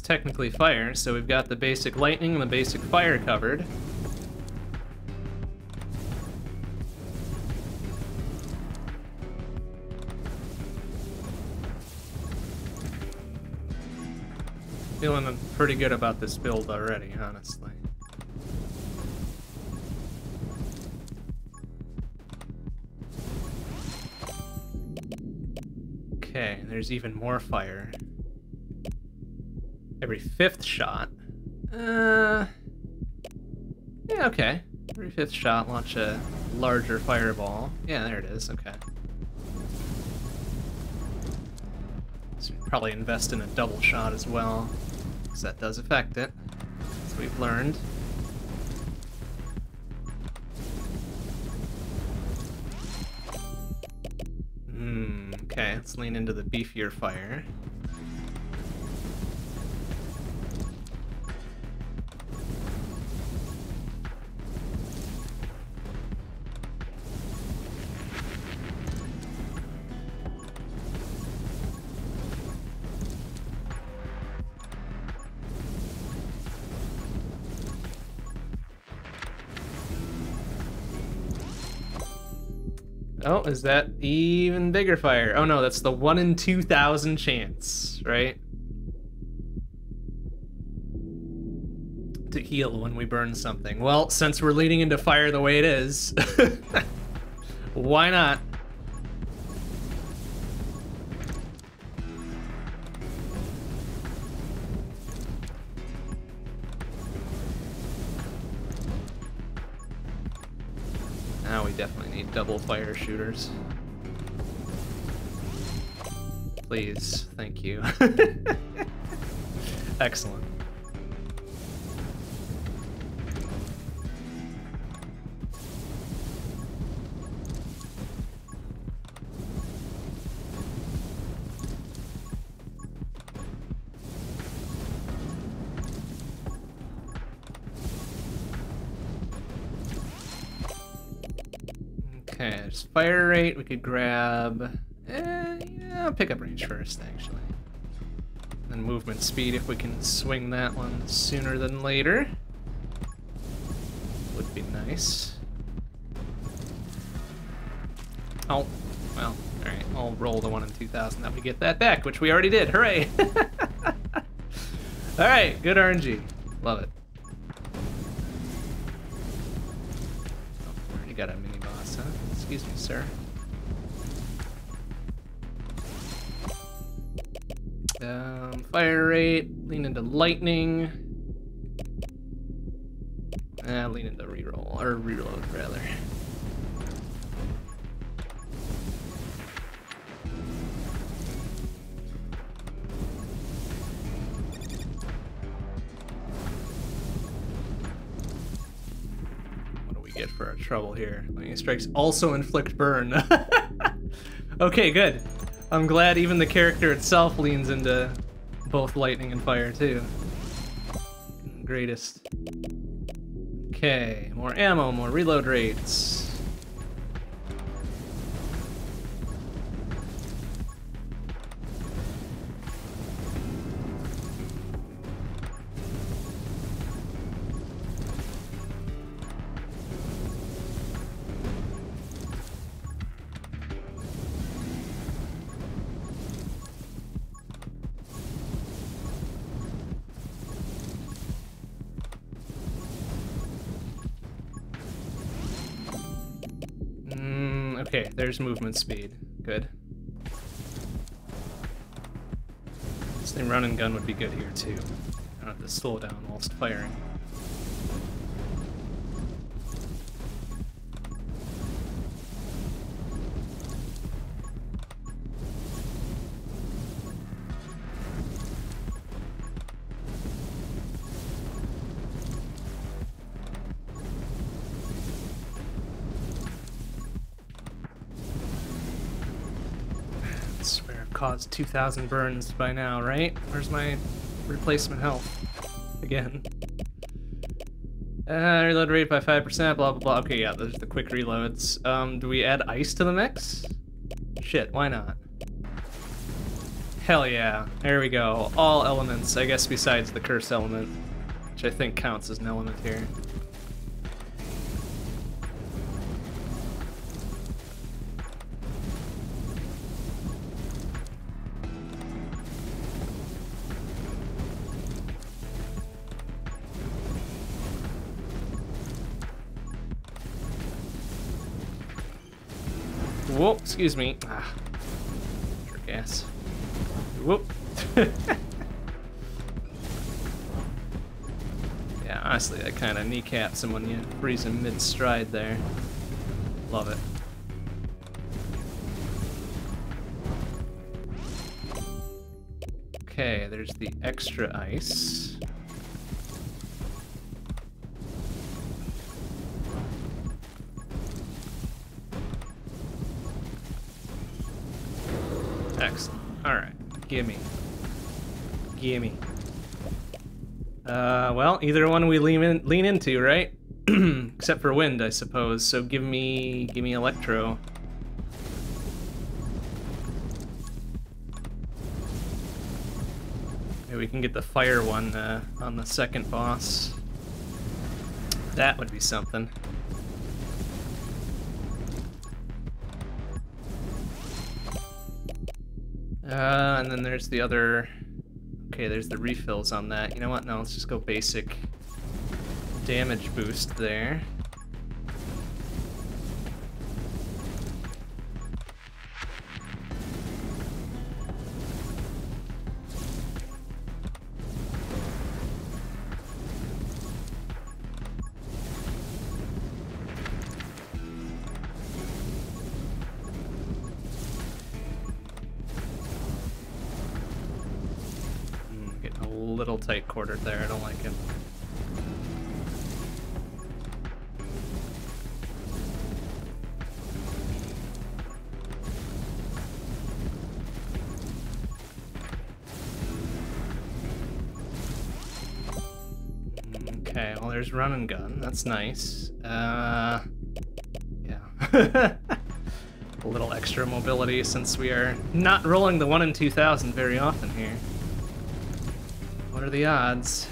Technically fire, so we've got the basic lightning and the basic fire covered. Feeling pretty good about this build already, honestly. Okay, there's even more fire. Every fifth shot. Uh, yeah, okay. Every fifth shot, launch a larger fireball. Yeah, there it is, okay. So probably invest in a double shot as well because that does affect it, as we've learned. Hmm, okay, let's lean into the beefier fire. Is that even bigger fire? Oh no, that's the 1 in 2,000 chance, right? To heal when we burn something. Well, since we're leading into fire the way it is, why not? Shooters. Please, thank you. Excellent. Fire rate. We could grab. Eh, yeah, pickup range first, actually. Then movement speed if we can swing that one sooner than later. Would be nice. Oh, well, alright. I'll roll the 1 in 2,000 that we get that back, which we already did. Hooray! alright, good RNG. Love it. Lightning. Uh, lean into reroll, or reload rather. What do we get for our trouble here? Lightning strikes also inflict burn. okay, good. I'm glad even the character itself leans into both lightning and fire too. Greatest. Okay, more ammo, more reload rates. There's movement speed. Good. This thing run and gun would be good here too. I don't have to slow down whilst firing. Caused 2,000 burns by now, right? Where's my replacement health? Again. Uh, reload rate by 5%, blah, blah, blah. Okay, yeah, those are the quick reloads. Um, do we add ice to the mix? Shit, why not? Hell yeah. There we go. All elements, I guess besides the curse element, which I think counts as an element here. Excuse me. Ah, sure gas. Whoop. yeah, honestly, that kind of kneecaps him when you freeze him mid-stride there. Love it. Okay, there's the extra ice. Gimme. Uh, well, either one we lean in, lean into, right? Except for wind, I suppose. So give me, give me electro. Maybe we can get the fire one uh, on the second boss. That would be something. Uh, and then there's the other... Okay, there's the refills on that. You know what? No, let's just go basic damage boost there. There. I don't like it. Okay, well there's run and gun. That's nice. Uh, yeah. A little extra mobility since we are not rolling the 1 in 2000 very often here. What are the odds?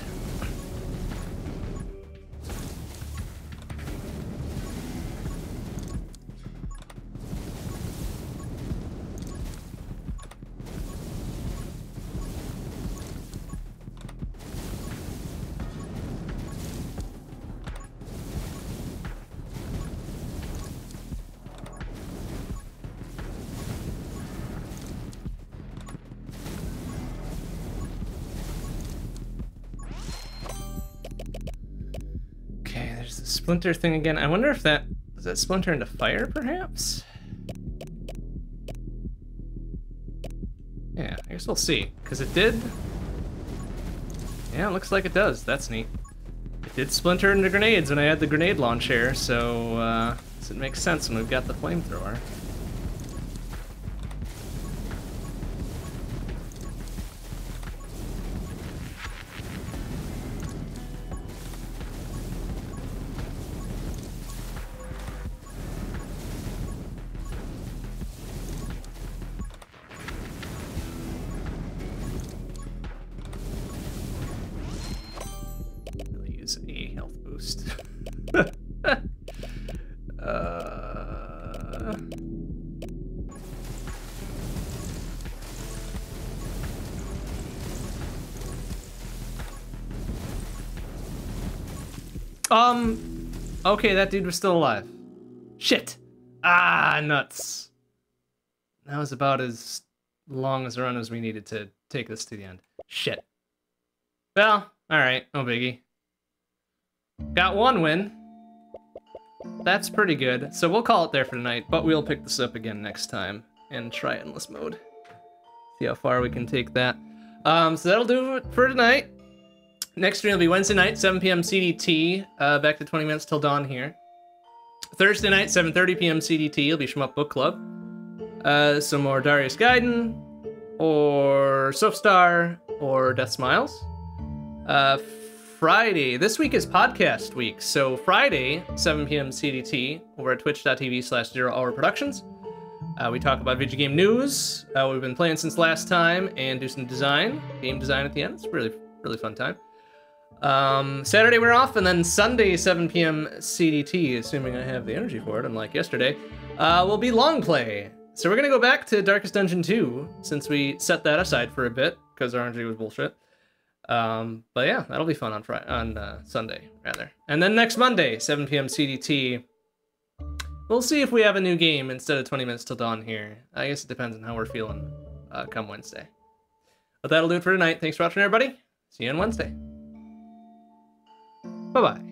Splinter thing again. I wonder if that... Does that splinter into fire, perhaps? Yeah, I guess we'll see. Because it did... Yeah, looks like it does. That's neat. It did splinter into grenades when I had the grenade launcher, so uh, it makes sense when we've got the flamethrower. Okay, that dude was still alive. Shit. Ah, nuts. That was about as long as a run as we needed to take this to the end. Shit. Well, alright, no biggie. Got one win. That's pretty good. So we'll call it there for tonight, but we'll pick this up again next time and try endless mode. See how far we can take that. Um, so that'll do it for tonight. Next stream will be Wednesday night, 7 p.m. CDT. Uh, back to 20 minutes till dawn here. Thursday night, 7.30 p.m. CDT. It'll be Shmup Book Club. Uh, some more Darius Gaiden, or Softstar, or Death Smiles. Uh, Friday, this week is podcast week. So Friday, 7 p.m. CDT, over at twitch.tv slash zero hour productions. Uh, we talk about video game news, uh, we've been playing since last time, and do some design, game design at the end. It's really, really fun time. Um, Saturday we're off, and then Sunday 7 p.m. CDT, assuming I have the energy for it, unlike yesterday, uh, will be long play. So we're gonna go back to Darkest Dungeon 2 since we set that aside for a bit because our energy was bullshit. Um, but yeah, that'll be fun on Friday, on uh, Sunday rather, and then next Monday 7 p.m. CDT. We'll see if we have a new game instead of 20 minutes till dawn here. I guess it depends on how we're feeling uh, come Wednesday. But that'll do it for tonight. Thanks for watching, everybody. See you on Wednesday. Bye bye.